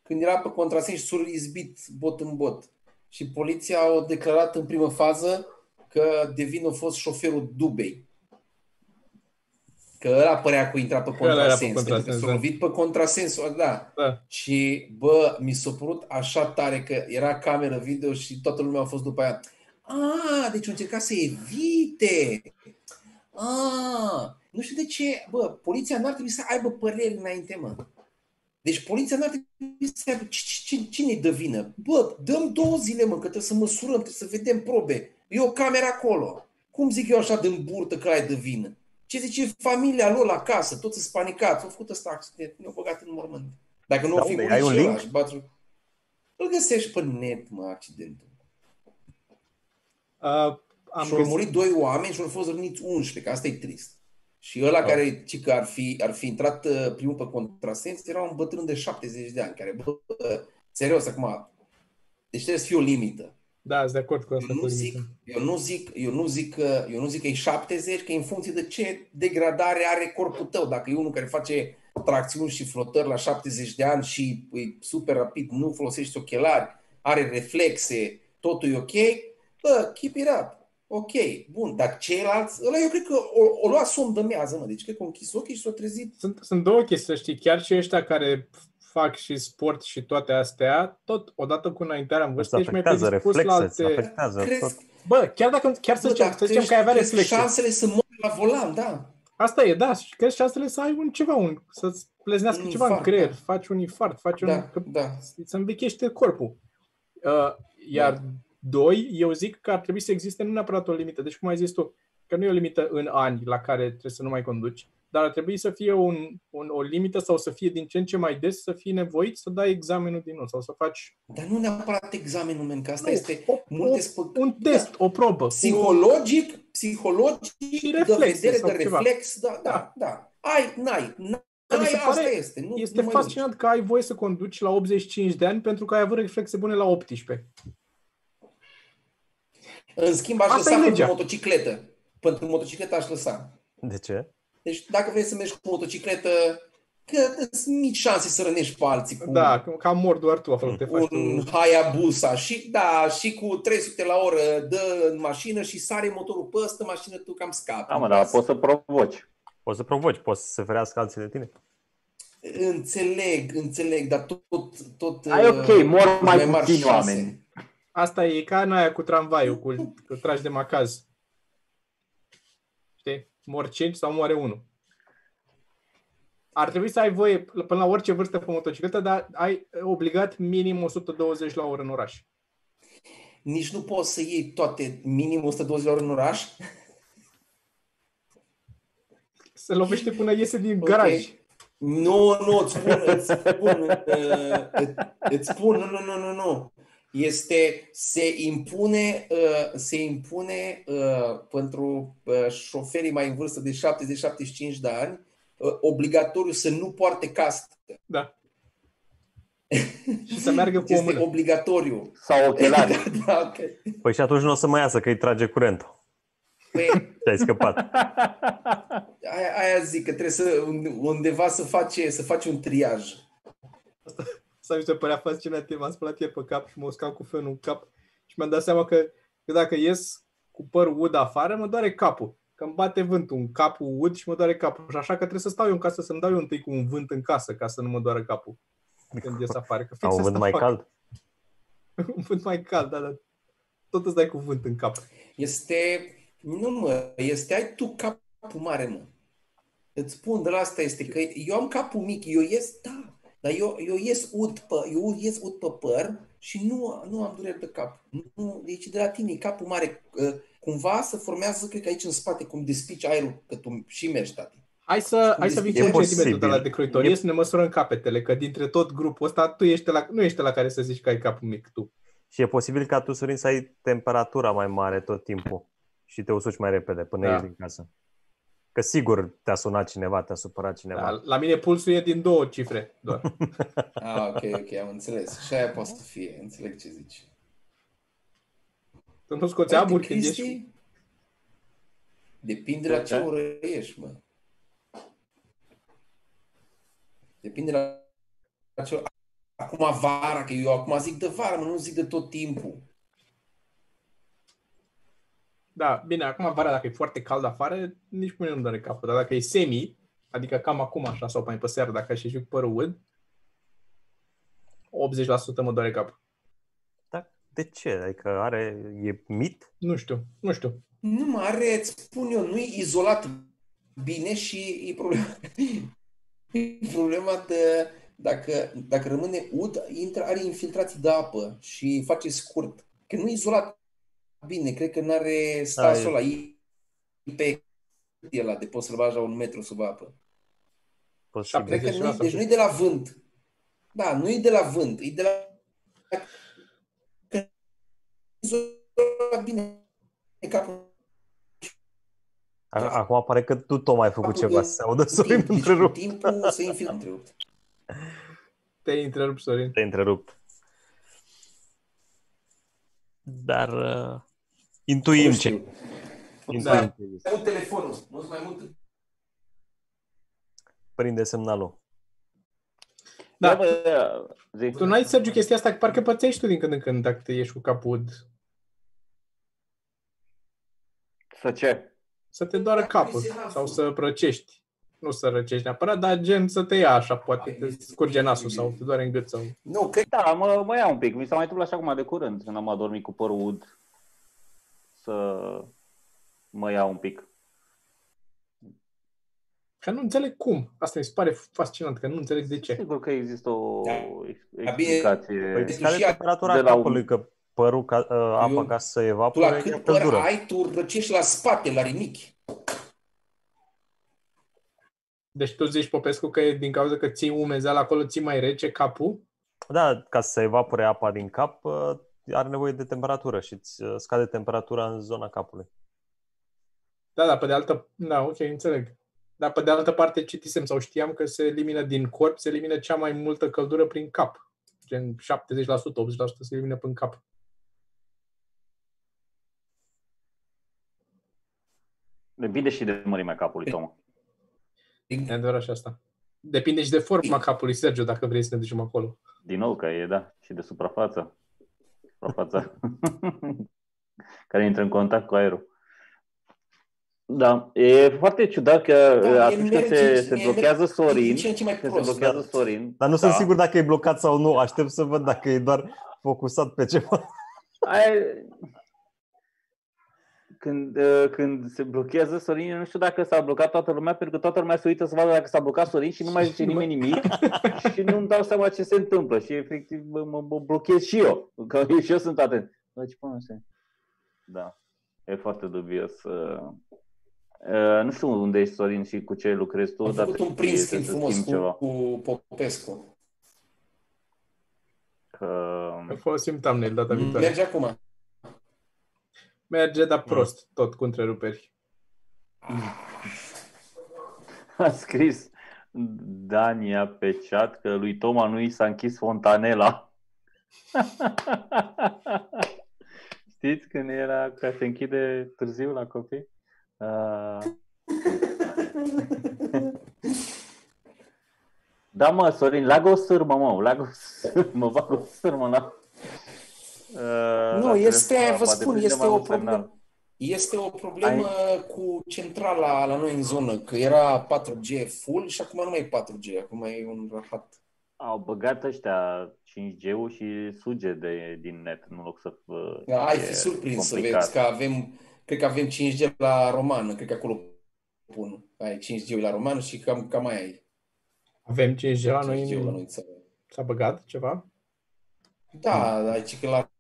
când era pe contrasens și s-a izbit bot în bot. Și poliția a declarat în primă fază că de vină a fost șoferul dubei. Că ăla părea că intra pe contrasens. Pe contrasens s-a da. lovit pe contrasens, da. da. Și, bă, mi s-a părut așa tare că era cameră video și toată lumea a fost după aia Ah, deci au încercat să evite. Ah, nu știu de ce, bă, poliția n-ar trebui să aibă păreri înainte, mă. Deci poliția n-ar trebui să aibă cine dă vină. Bă, dăm două zile, mă, că trebuie să măsurăm, trebuie să vedem probe. E o cameră acolo. Cum zic eu așa din burtă că ai de vină? Ce zice familia lor la casă? Toți sunt spanicați. Au făcut ăsta accident. Ne-au băgat în mormânt. Dacă nu da, o fi ai un link? Îl găsești pe net, mă, accidentul. Uh, am și au murit doi oameni și au fost răniți 11, că asta e trist. Și ăla oh. care ci că ar fi, ar fi intrat uh, primul pe contrasens era un bătrân de 70 de ani, care, bă, serios, acum, deci trebuie să fie o limită. Da, sunt de acord cu asta. Eu cu nu zic, limită. eu nu zic, eu nu zic că, eu nu zic că e 70, că e în funcție de ce degradare are corpul tău. Dacă e unul care face tracțiuni și flotări la 70 de ani și e super rapid, nu folosește ochelari, are reflexe, totul e ok, bă, keep it up. Ok, bun, dar ceilalți, ăla eu cred că o, o lua somn de mează, mă, deci cred că a închis ochii și s-a trezit. Sunt, sunt două chestii, să știi. Chiar și ăștia care fac și sport și toate astea, tot odată cu înaintarea în vârstă, Asta ești mai afectează predispus la reflexe, alte... afectează Crezi, tot. Bă, chiar dacă, chiar să bă, zicem, dar să zicem crezi- că ai avea crezi reflexe. șansele să mori la volan, da. Asta e, da, și crezi șansele să ai un ceva, un, să-ți pleznească Un ceva în infart, creier, da. faci un infart, faci un... Da, că da. să învechește corpul. Uh, iar Da. Doi, eu zic că ar trebui să existe nu neapărat o limită. Deci cum ai zis tu, că nu e o limită în ani la care trebuie să nu mai conduci, dar ar trebui să fie un, un, o limită sau să fie din ce în ce mai des să fii nevoit să dai examenul din nou sau să faci Dar nu neapărat examenul, men, că asta Nu, este o, multe o, spă... un test, o probă. Psihologic, psihologic, Și de reflexe vedere, sau de ceva. reflex, da, da, Da. da. Ai, n-ai, n-ai, mi se asta pare- este. Nu, Este nu mai fascinant că ai voie să conduci la 85 de ani pentru că ai avut reflexe bune la 18. Mergi. În schimb, aș Asta e lăsa legea. pentru motocicletă. Pentru motocicletă aș lăsa. De ce? Deci dacă vrei să mergi cu motocicletă, că sunt mici șanse să rănești pe alții cu Da, că- cam mor doar tu acolo, te faci un tu. Hayabusa și da, și cu 300 la oră dă în mașină și sare motorul pe ăsta, mașină tu cam scapi. Da, mă, dar poți să provoci. Poți să provoci, poți să se ferească alții de tine. Înțeleg, înțeleg, dar tot... tot Ai uh, ok, mor mai mari puțini șanse. oameni. Asta e ca în aia cu tramvaiul, cu, cu tragi de macaz. Știi? Mor 5 sau moare 1. Ar trebui să ai voie până la orice vârstă pe motocicletă, dar ai obligat minim 120 la oră în oraș. Nici nu poți să iei toate minim 120 la oră în oraș. Se lovește până iese din Ok. garaj. Nu, nu, îți spun, îți spun, uh, îți- îți spun, nu, nu, nu, nu, nu. Este, se impune, uh, se impune uh, pentru uh, șoferii mai în vârstă de 70-75 de ani uh, obligatoriu să nu poarte cască. Da. Și să meargă cu o Este mână. obligatoriu. Sau ochelari. da, da, ok. Păi și atunci nu o să mai iasă că îi trage curentul. Păi, Și ai scăpat. aia, aia zic că trebuie să undeva să face, să faci un triaj. Asta mi se părea fascinant. M-am spălat ieri pe cap și mă uscam cu fenul în cap și mi-am dat seama că, că dacă ies cu păr ud afară, mă doare capul. Că îmi bate vântul în capul ud și mă doare capul. Și așa că trebuie să stau eu în casă, să-mi dau eu întâi cu un vânt în casă ca să nu mă doară capul când ies afară. Că fix Au un asta vânt mai fac. cald. un vânt mai cald, da, da. Tot îți dai cu vânt în cap. Este, nu mă, este, ai tu capul mare, mă. Îți spun de la asta este că eu am capul mic, eu ies, da, dar eu, eu ies ud pe, eu ies ud pe păr și nu, nu am dureri de cap. Nu, deci de la tine, e capul mare, uh, cumva se formează, cred că aici în spate, cum despici aerul, că tu și mergi, tati. Hai să, hai să vii E cu un posibil. centimetru de la decroitorie E- să ne măsurăm capetele, că dintre tot grupul ăsta tu ești la, nu ești la care să zici că ai capul mic tu. Și e posibil ca tu, Sorin, să ai temperatura mai mare tot timpul și te usuci mai repede până Da. ieși din casă. Că sigur te-a sunat cineva, te-a supărat cineva. Da, la mine pulsul e din două cifre doar. Ah, ok, ok, am înțeles. Și aia poate să fie, înțeleg ce zici. Tu nu scoți Uite, aburi când Cristi, ești... Depinde la ce Da. oră ești, mă. Depinde la ce oră. Acum vara, că eu acum zic de vară, mă, nu zic de tot timpul. Da, bine, acum vara, dacă e foarte cald afară, nici pe mine nu doare capul. Dar dacă e semi, adică cam acum așa sau mai pe seară, dacă aș ieși cu părul ud, 80% mă doare capul. Dar de ce? Adică are, e mit? Nu știu, nu știu. Nu mă are, îți spun eu, nu e izolat bine și e problema, e problema de dacă, dacă rămâne ud, intră, are infiltrații de apă și face scurt. Că nu e izolat bine, cred că nu are stasul ăla, e pe ăla de poți să-l bagi la un metru sub apă. Posibil. Cred că 70 nu, sau deci nu e de la vânt. Da, nu e de la vânt, e de la că e izolat bine capul A- Acum pare că tu tot mai ai făcut Capul ceva în- să se audă cu Sorin timpul, deci cu întrerupt. timpul se infiltrează. întrerupt. Te-ai întrerupt, Sorin. Te-ai întrerupt. dar uh, intuim Nu ce. știu. Intuim Da. ce este. Mai mult telefonul, nu mai mult Prinde semnalul. Da. Da, bă, zi. Tu n-ai, Sergiu, chestia asta, parcă pățești tu din când în când dacă te ieși cu capul ud. Să ce? Să te doară capul sau să răcești. Nu să răcești neapărat, dar gen să te ia așa, poate te scurge nasul sau te doare în gât sau... Nu, cred Da, mă, mă ia un pic. Mi s-a mai întâmplat și acum de curând, când am adormit cu părul ud, să mă ia un pic. Că nu înțeleg cum. Asta mi se pare fascinant, că nu înțeleg de ce. Sigur că există o Da. explicație. Păi tu scade și- temperatura de la un- capului, că părul, ca, uh, apa Eu- ca să Tu la evapore, e cât păr căldură. ai, tu răcești la spate, la rinichi. Deci tu zici, Popescu, că e din cauza că ții umezeală acolo, ții mai rece capul? Da, ca să evapore apa din cap, uh, are nevoie de temperatură și îți uh, scade temperatura în zona capului. Da, da, pe de altă... Da, ok, înțeleg. Dar pe de altă parte citisem sau știam că se elimină din corp, se elimină cea mai multă căldură prin cap. Gen 70%, 80% se elimină prin cap. Depinde și de mărimea capului, Toma. E adevărat și asta. Depinde și de forma capului, Sergio, dacă vrei să ne ducem acolo. Din nou că e, da, și de suprafață. Suprafața care intră în contact cu aerul. Da, e foarte ciudat că Da, atunci e când se, merge- se e blochează merge- Sorin, din ce în ce mai când se prost, blochează da. Sorin, Dar nu da, sunt sigur dacă e blocat sau nu. Aștept să văd dacă e doar focusat pe ceva. Ai... Când, uh, când se blochează Sorin, eu nu știu dacă s-a blocat toată lumea, pentru că toată lumea se uită să vadă dacă s-a blocat Sorin și nu mai zice Nu mai- nimeni nimic și nu-mi dau seama ce se întâmplă și efectiv mă, mă, mă blochez și eu, că și eu sunt atent. Bă, ce până se... Da, e foarte dubios. Uh, uh, nu știu unde ești Sorin și cu ce lucrezi tu, Am dar făcut un trebuie print să- screen să frumos schimbi cu, ceva. cu Popescu. Că... Că folosim thumbnail data viitoare. Merge acum. Merge, dar prost, tot cu întreruperi. A scris Dania pe chat că lui Toma nu i s-a închis fontanela. Știți când era că se închide târziu la copii? Uh... Da, mă, Sorin, lag o sârmă, mă, lag o sârmă, bag o sârmă la... Uh, Nu, la este, telefon, vă poate spun, prinde este mai o mult semnal. problemă. Este o problemă cu centrala la noi în zonă, că era 4G full și acum nu mai e 4G, acum e un rahat. Au băgat ăștia 5G-ul și suge de, din net în loc să fă, Da, ai e fi surprins să complicat. vezi că avem, cred că avem 5G la romană, cred că acolo pun. Ai 5G la romană și cam, cam mai ai. Avem 5G la noi, 5G la în... noi în țară. s-a băgat ceva? Da, aici că la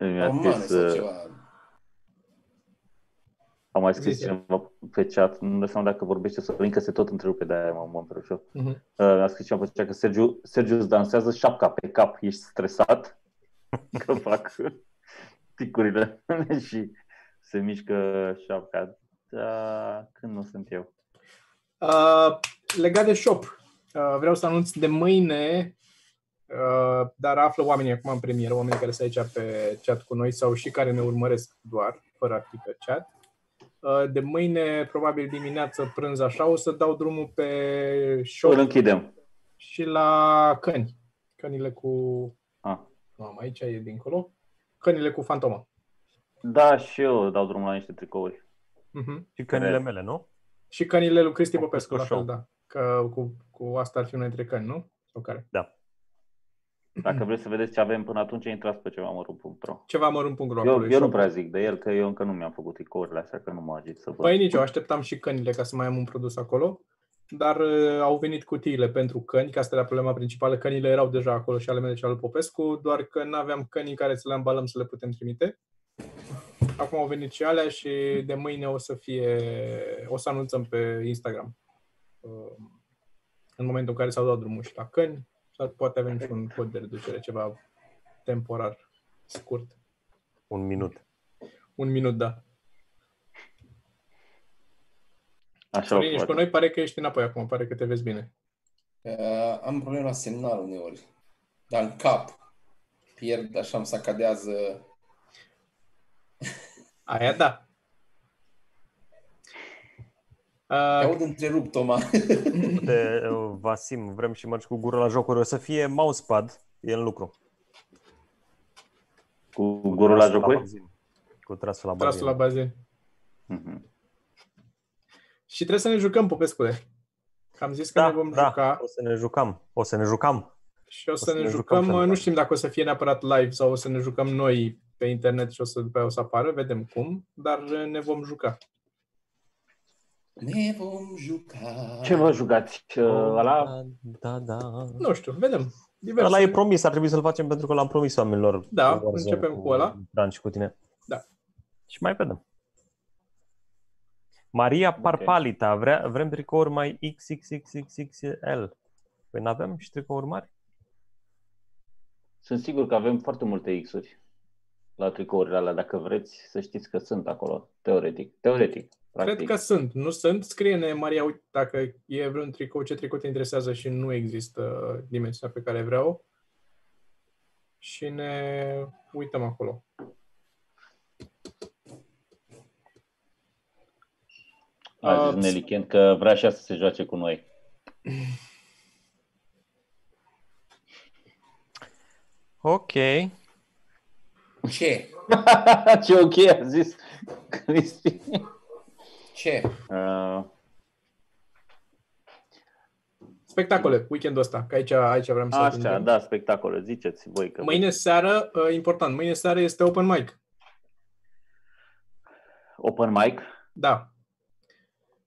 Mi-a romană scris, sau uh, ceva. Am mai scris Zi-zi. cineva pe chat, nu dau seama dacă vorbește Sorin, că se tot întrerupe, de-aia mă, mă întrerup și eu. Mhm. Uh, a scris cineva pe chat că Sergiu, Sergiu îți dansează șapca pe cap, ești stresat? Că fac ticurile și se mișcă șapca. Da, când nu sunt eu. Uh, legat de shop, uh, vreau să anunț de mâine, uh, dar află oamenii acum în premieră, oamenii care sunt aici pe chat cu noi sau și care ne urmăresc doar, fără a fi pe chat. Uh, de mâine, probabil dimineață, prânz așa, o să dau drumul pe shop Îl închidem. și la căni. Cănile cu... Ah. Mamă, aici e dincolo. Cănile cu fantoma. Da, și eu dau drumul la niște tricouri. Uh-huh. Și cănile Cred. mele, nu? Și cănile lui Cristi Cu Popescu, la show. fel, da. Că cu, cu asta ar fi una dintre căni, nu? Sau care? Da. Dacă vreți să vedeți ce avem până atunci, intrați pe ceva mărunt.ro. Ceva mărunt.ro Eu, acolo e eu nu shop. prea zic de el, că eu încă nu mi-am făcut tricourile, așa că nu mă agit să văd. Păi nici eu, așteptam și cănile ca să mai am un produs acolo, dar uh, au venit cutiile pentru căni, că asta era problema principală. Cănile erau deja acolo și ale mele și ale lui Popescu, doar că nu aveam căni în care să le ambalăm să le putem trimite. Acum au venit și alea și de mâine o să fie, o să anunțăm pe Instagram. Uh, În momentul în care s-au dat drumul și la căni, sau poate avem și un cod de reducere, ceva temporar, scurt. Un minut. Un minut, da. Așa o Sorin, ești cu facem. noi? Pare că ești înapoi acum, pare că te vezi bine. Uh, am probleme la semnal uneori. Dar în cap. pierd, așa îmi sacadează. Aia da. Te Uh, aud întrerupt, Toma. De, uh, Vasim, vrem și mergi cu gură la jocuri. O să fie mousepad, e în lucru. Cu gurul la jocuri? bazin. Cu trasul la trasul la bazin. bazin. Mhm. Și trebuie să ne jucăm, Popescule. Că am zis că Da, ne vom da, juca o să ne jucăm. O să ne jucăm. și o să, să ne, ne jucăm. jucăm nu pentru știm dacă o să fie neapărat live sau o să ne jucăm noi pe internet și o să după aia o să apară, vedem cum, dar ne vom juca. Ne vom juca. Ce vă jugați? Uh, Ăla? Da, da, da. Nu știu, vedem. Diverse. Ăla e promis, ar trebui să-l facem pentru că l-am promis oamenilor. Da, cu Warzone, începem cu ăla. Bran și cu tine. Da. Și mai vedem. Maria Parpalita, vrea, vrem tricouri mai XXXXXL. Păi n-avem și tricouri mari? Sunt sigur că avem foarte multe X-uri la tricourile alea, dacă vreți să știți că sunt acolo, teoretic. Teoretic, practic. Cred că sunt. Nu sunt? Scrie-ne, Maria, uite, dacă e vreun tricou, ce tricou te interesează și nu există dimensiunea pe care vreau. Și ne uităm acolo. A Uh, zis Nelly Kent că vrea și ea să se joace cu noi. Ok. Ce? Ce ok a zis Cristi. Ce? Uh, Spectacole, weekendul ăsta, că aici, aici vrem să așa, ajungem. da, spectacole, ziceți voi că... Mâine seară, uh, important, mâine seară este open mic. Open mic? Da.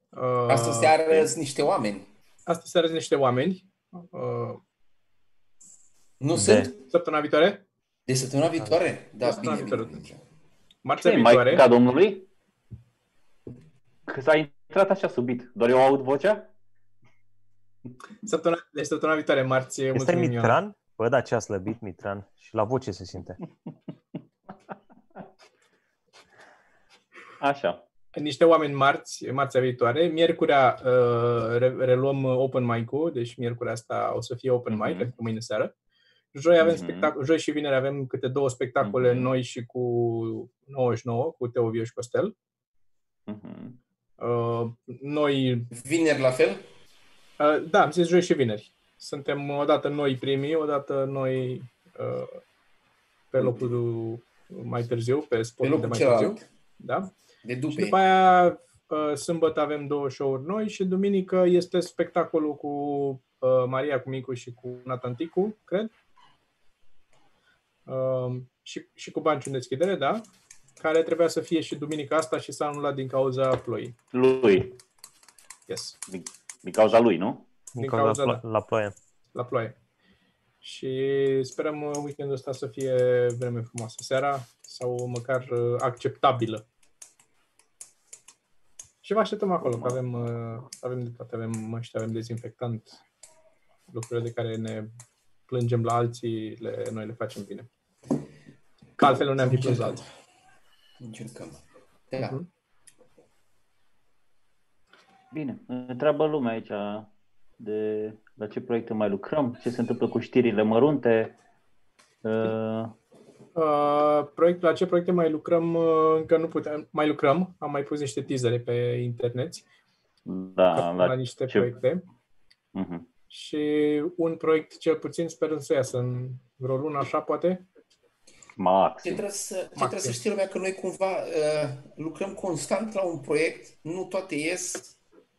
Uh, Asta seară sunt niște oameni. Asta seară sunt niște oameni. Uh, Nu De. sunt? săptămâna viitoare, De săptămâna viitoare? Da, Săptămâna bine, bine. viitoare. bine. marțea Ce, viitoare. Maica Domnului? Că s-a intrat așa subit. Doar eu aud vocea? Săptămâna, deci săptămâna viitoare, marți. Este mulțumim, Ioana. Mitran? Bă, da, ce a slăbit Mitran și la voce se simte. Așa. niște oameni marți, marțea viitoare. Miercurea uh, re- reluăm open mic-ul, deci miercurea asta o să fie open mic, Mhm. adică mâine seară. Joi avem Mhm. spectacol, joi și vineri avem câte două spectacole Mhm. noi și cu 99, cu Teo Viu și Costel. Mhm. Uh, noi, Vineri la fel? uh, da, am zis joi și vineri. Suntem odată noi primii, odată noi uh, pe locul mai târziu, pe Pe spotul de locul mai târziu. celălalt. Da? De Și după. după aia, uh, sâmbătă avem două show-uri noi și duminică este spectacolul cu uh, Maria, cu Micu și cu Nathan Ticu, cred. Uh, și, și cu Banciu în deschidere, da? Care trebuia să fie și duminica asta și s-a anulat din cauza ploii. Lui. Yes, Din, din cauza lui, nu? Din Din cauza cauza, la, la ploaie. la ploaie. Și sperăm uh, weekendul ăsta să fie vreme frumoasă. Seara sau măcar uh, acceptabilă. Și vă așteptăm acolo, că avem, uh, avem de toate, avem măști, avem dezinfectant, lucrurile de care ne plângem la alții, le, noi le facem bine. Că altfel nu ne-am fi plâns la alții. Încercăm. Da. Mhm. Bine. Întreabă lumea aici de la ce proiecte mai lucrăm, ce se întâmplă cu știrile mărunte. Uh, Uh, proiect, la ce proiecte mai lucrăm? Uh, încă nu putem, mai lucrăm, am mai pus niște teasere pe internet da, la, la niște ce... proiecte. Mhm. Și un proiect, cel puțin, sperăm să iasă în vreo lună, așa, poate. Ce Maxim. trebuie să, ce Maxim. trebuie să știe lumea că noi cumva uh, lucrăm constant la un proiect, nu toate ies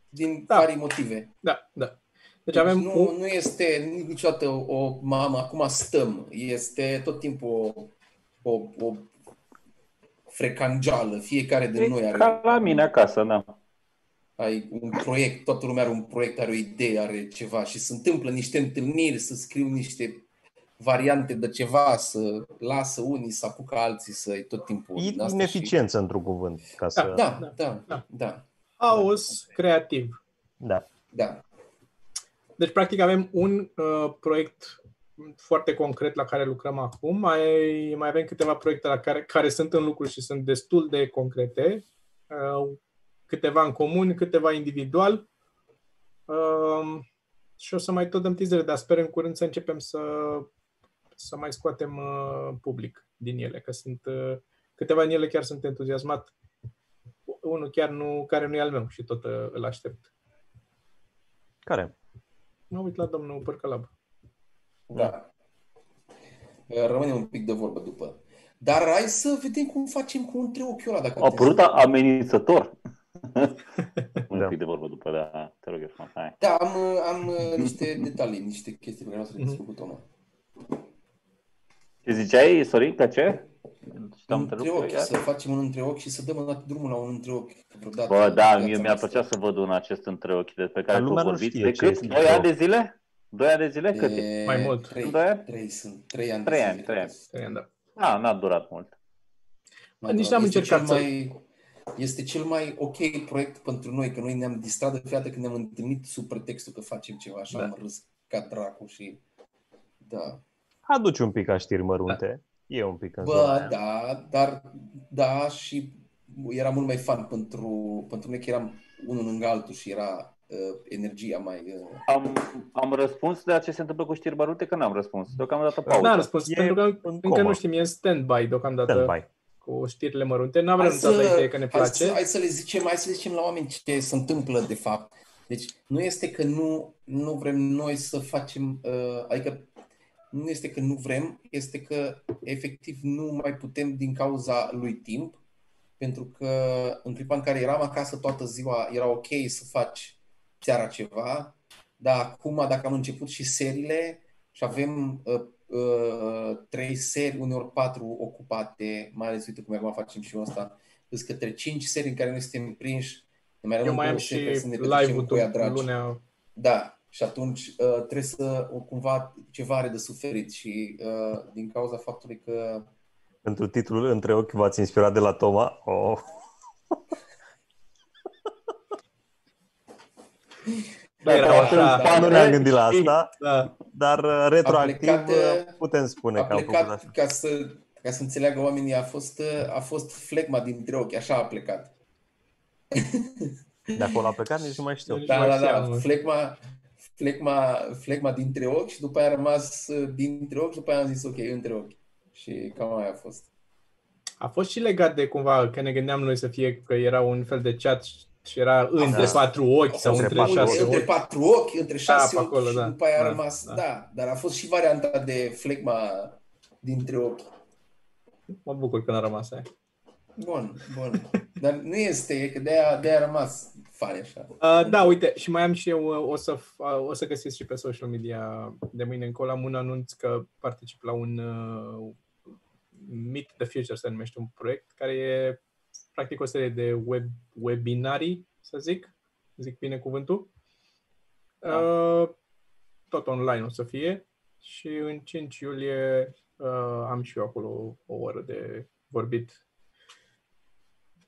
din Da. vari motive. Da, da. Deci Deci avem nu, un, nu este niciodată o mamă, acum stăm. Este tot timpul o, o, o frecangeală. Fiecare din noi E are ca la mine acasă, da. Ai un proiect, toată lumea are un proiect, are o idee, are ceva și se întâmplă niște întâlniri, să scriu niște variante de ceva, să lasă unii, să apucă alții să tot timpul din asta Ineficiență, într-un cuvânt. Ca să... Și... Da, Da, da, da, da. da, haos creativ. da. da. Deci, practic, avem un uh, proiect foarte concret la care lucrăm acum. Mai, mai avem câteva proiecte la care, care sunt în lucru și sunt destul de concrete. Uh, câteva în comun, câteva individual. Uh, și o să mai tot dăm teasere, dar sper în curând să începem să, să mai scoatem uh, public din ele, că sunt uh, câteva din ele chiar sunt entuziasmat. Unul chiar nu, care nu e al meu și tot uh, îl aștept. Care? Mă uit la domnul Părcălab. Da. Rămâne un pic de vorbă după. Dar hai să vedem cum facem cu între ochiul ăla. Dacă A apărut amenințător. un Da. pic de vorbă după, da, te rog eu frumos, hai. Da, am, am uh, niște detalii, niște chestii pe care vreau să le discut cu Toma. Ce ziceai, Sorin, că ce? Și te-am Între întrerupt ochi, eu, ia. să facem un între ochi și să dăm o dată drumul la un între ochi. Vreodată Bă, în da, viața mie mi-a noastră. plăcea să văd un acest între ochi de pe care Dar tu lumea nu vorbiți. știe De ce cât? este 2 între ani de ochi. zile? 2 ani de zile? Cât e? E Mai mult. Trei, Doi ani? trei sunt, trei ani. de Trei zile, ani, trei cred. ani. Trei ani, da. Da, n-a durat mult. Mai Nici doar. n-am Este încercat cel să- mai, Este cel mai ok proiect pentru noi, că noi ne-am distrat de fiată când ne-am întâlnit sub pretextul că facem ceva așa, Da. am râs ca dracu și... Da. Aduci un pic ca știri mărunte. E un pic în zona Bă, aia. da, dar da și era mult mai fan pentru, pentru noi că eram unul lângă altul și era uh, energia mai... Uh, Am, am răspuns de ce se întâmplă cu știri bărute, că n-am răspuns. Deocamdată pauză. N-a răspuns, E pentru că în încă coma. nu știm, e în stand-by deocamdată Stand-by. Cu știrile mărunte. N-am Hai renunțat la ideea că ne hai, place. să, hai să le zicem, hai să le zicem la oameni ce se întâmplă de fapt. Deci nu este că nu, nu vrem noi să facem, uh, adică nu este că nu vrem, este că efectiv nu mai putem din cauza lui timp, pentru că în clipa în care eram acasă toată ziua era ok să faci seara ceva, dar acum dacă am început și seriile și avem uh, uh, trei seri, uneori patru ocupate, mai ales uite cum acum facem și eu asta, sunt către cinci seri în care noi suntem prinși, ne mai Eu rămân mai am două seri și care să ne petrecem live-ul cu ea tu dragi. lunea. Da, și atunci uh, trebuie să uh, cumva ceva are de suferit și uh, din cauza faptului că Pentru titlul Între ochi v-ați inspirat de la Toma. Oh. Da, era Da, așa. da, nu ne-am gândit la Și- asta, Da. dar uh, retroactiv plecat, uh, uh, putem spune a că am făcut plecat, așa. ca să, ca să înțeleagă oamenii, a fost, uh, a fost flegma dintre ochi, așa a plecat. De acolo a plecat, nici nu mai știu. Deci- Da, mai da, știam, da, mă. flegma, flegma, flegma dintre ochi și după aia a rămas uh, dintre ochi și după aia am zis ok, între ochi. Și cam aia a fost. A fost și legat de cumva că ne gândeam noi să fie că era un fel de chat și era între Da. patru ochi sau Între între patru șase între ochi. patru ochi, între șase pe ochi acolo, și da. după aia a Da, rămas, da. da. dar a fost și varianta de flegma dintre ochi. Mă bucur că n-a rămas aia. Bun, bun. Dar nu este, e că de-aia, de-aia a rămas fare așa. Uh, da, uite, și mai am și eu, uh, o să, f- uh, o să găsiți și pe social media de mâine încolo, am un anunț că particip la un uh, Meet the Future, se numește un proiect, care e practic o serie de web, webinarii, să zic, zic bine cuvântul. Uh, tot online o să fie și în 5 iulie uh, am și eu acolo o oră de vorbit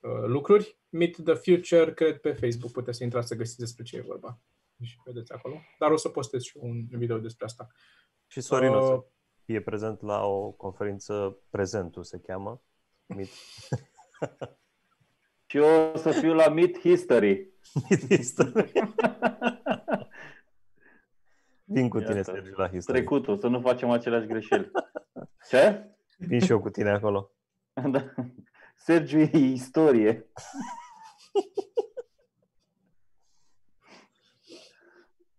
uh, lucruri. Meet the Future, cred, pe Facebook. Puteți să intrați să găsiți despre ce e vorba. Și vedeți acolo. Dar o să postez și un video despre asta. Și Sorin o Uh, să fie prezent la o conferință, Prezentul se cheamă. Meet. Și eu o să fiu la Meet History. Vin cu tine, Iată. Sergiu, la History. Trecutul, să nu facem aceleași greșeli. Ce? Vin și eu cu tine acolo. Da. Sergiu e istorie.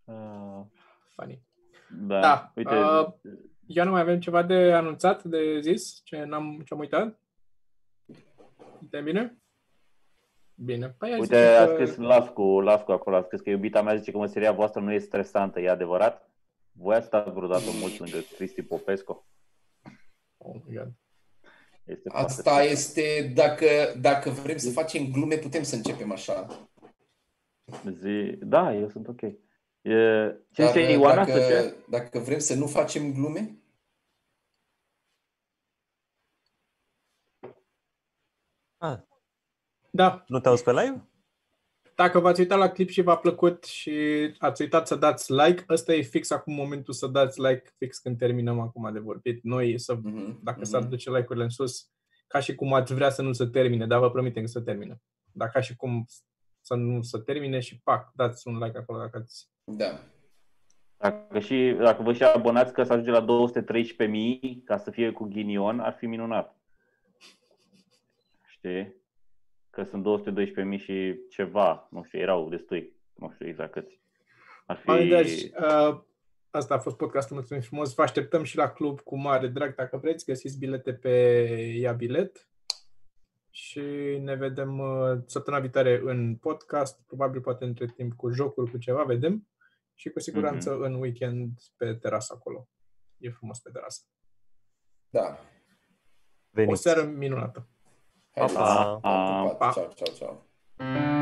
Ah, Funny. Da, Da, uite, uh, Eu nu mai avem ceva de anunțat, de zis? Ce n-am ce am uitat? De bine? Bine. Păi hai uite, să a zic că- scris Lascu, Lascu acolo, a scris că iubita mea zice că meseria voastră nu e stresantă, e adevărat? Voi ați stat vreodată mult lângă Cristi Popescu? Oh my God. Este foarte Asta stresant. este, dacă, dacă vrem să facem glume, putem să începem așa. Zi... Da, eu sunt ok. E... Ce Dar zice Ioana? dacă, Să ce? dacă vrem să nu facem glume, Ah, Da, nu te auzi pe live? dacă v-ați uitat la clip și v-a plăcut și ați uitat să dați like, ăsta e fix acum momentul să dați like, fix când terminăm acum de vorbit. Noi, să, Mhm, dacă mhm. s-ar duce like-urile în sus, ca și cum ați vrea să nu se termine, dar vă promitem că să termină. Dar ca și cum să nu se termine și pac, dați un like acolo dacă ați da. Dacă, și, dacă vă și abonați că să ajunge la 213.000 ca să fie cu ghinion, ar fi minunat. Știi? Că sunt 212.000 și ceva, nu știu, erau destui, nu știu exact câți. Ar fi... Oameni dragi, uh, asta a fost podcastul, mulțumim frumos. Vă așteptăm și la club cu mare drag dacă vreți. Găsiți bilete pe Ia Bilet. Și ne vedem uh, săptămâna viitoare în podcast, probabil poate între timp cu jocuri, cu ceva, vedem. Și cu siguranță în weekend pe terasă acolo. E frumos pe terasă. Da. O Veniți. seară minunată. 好、そ好なんで。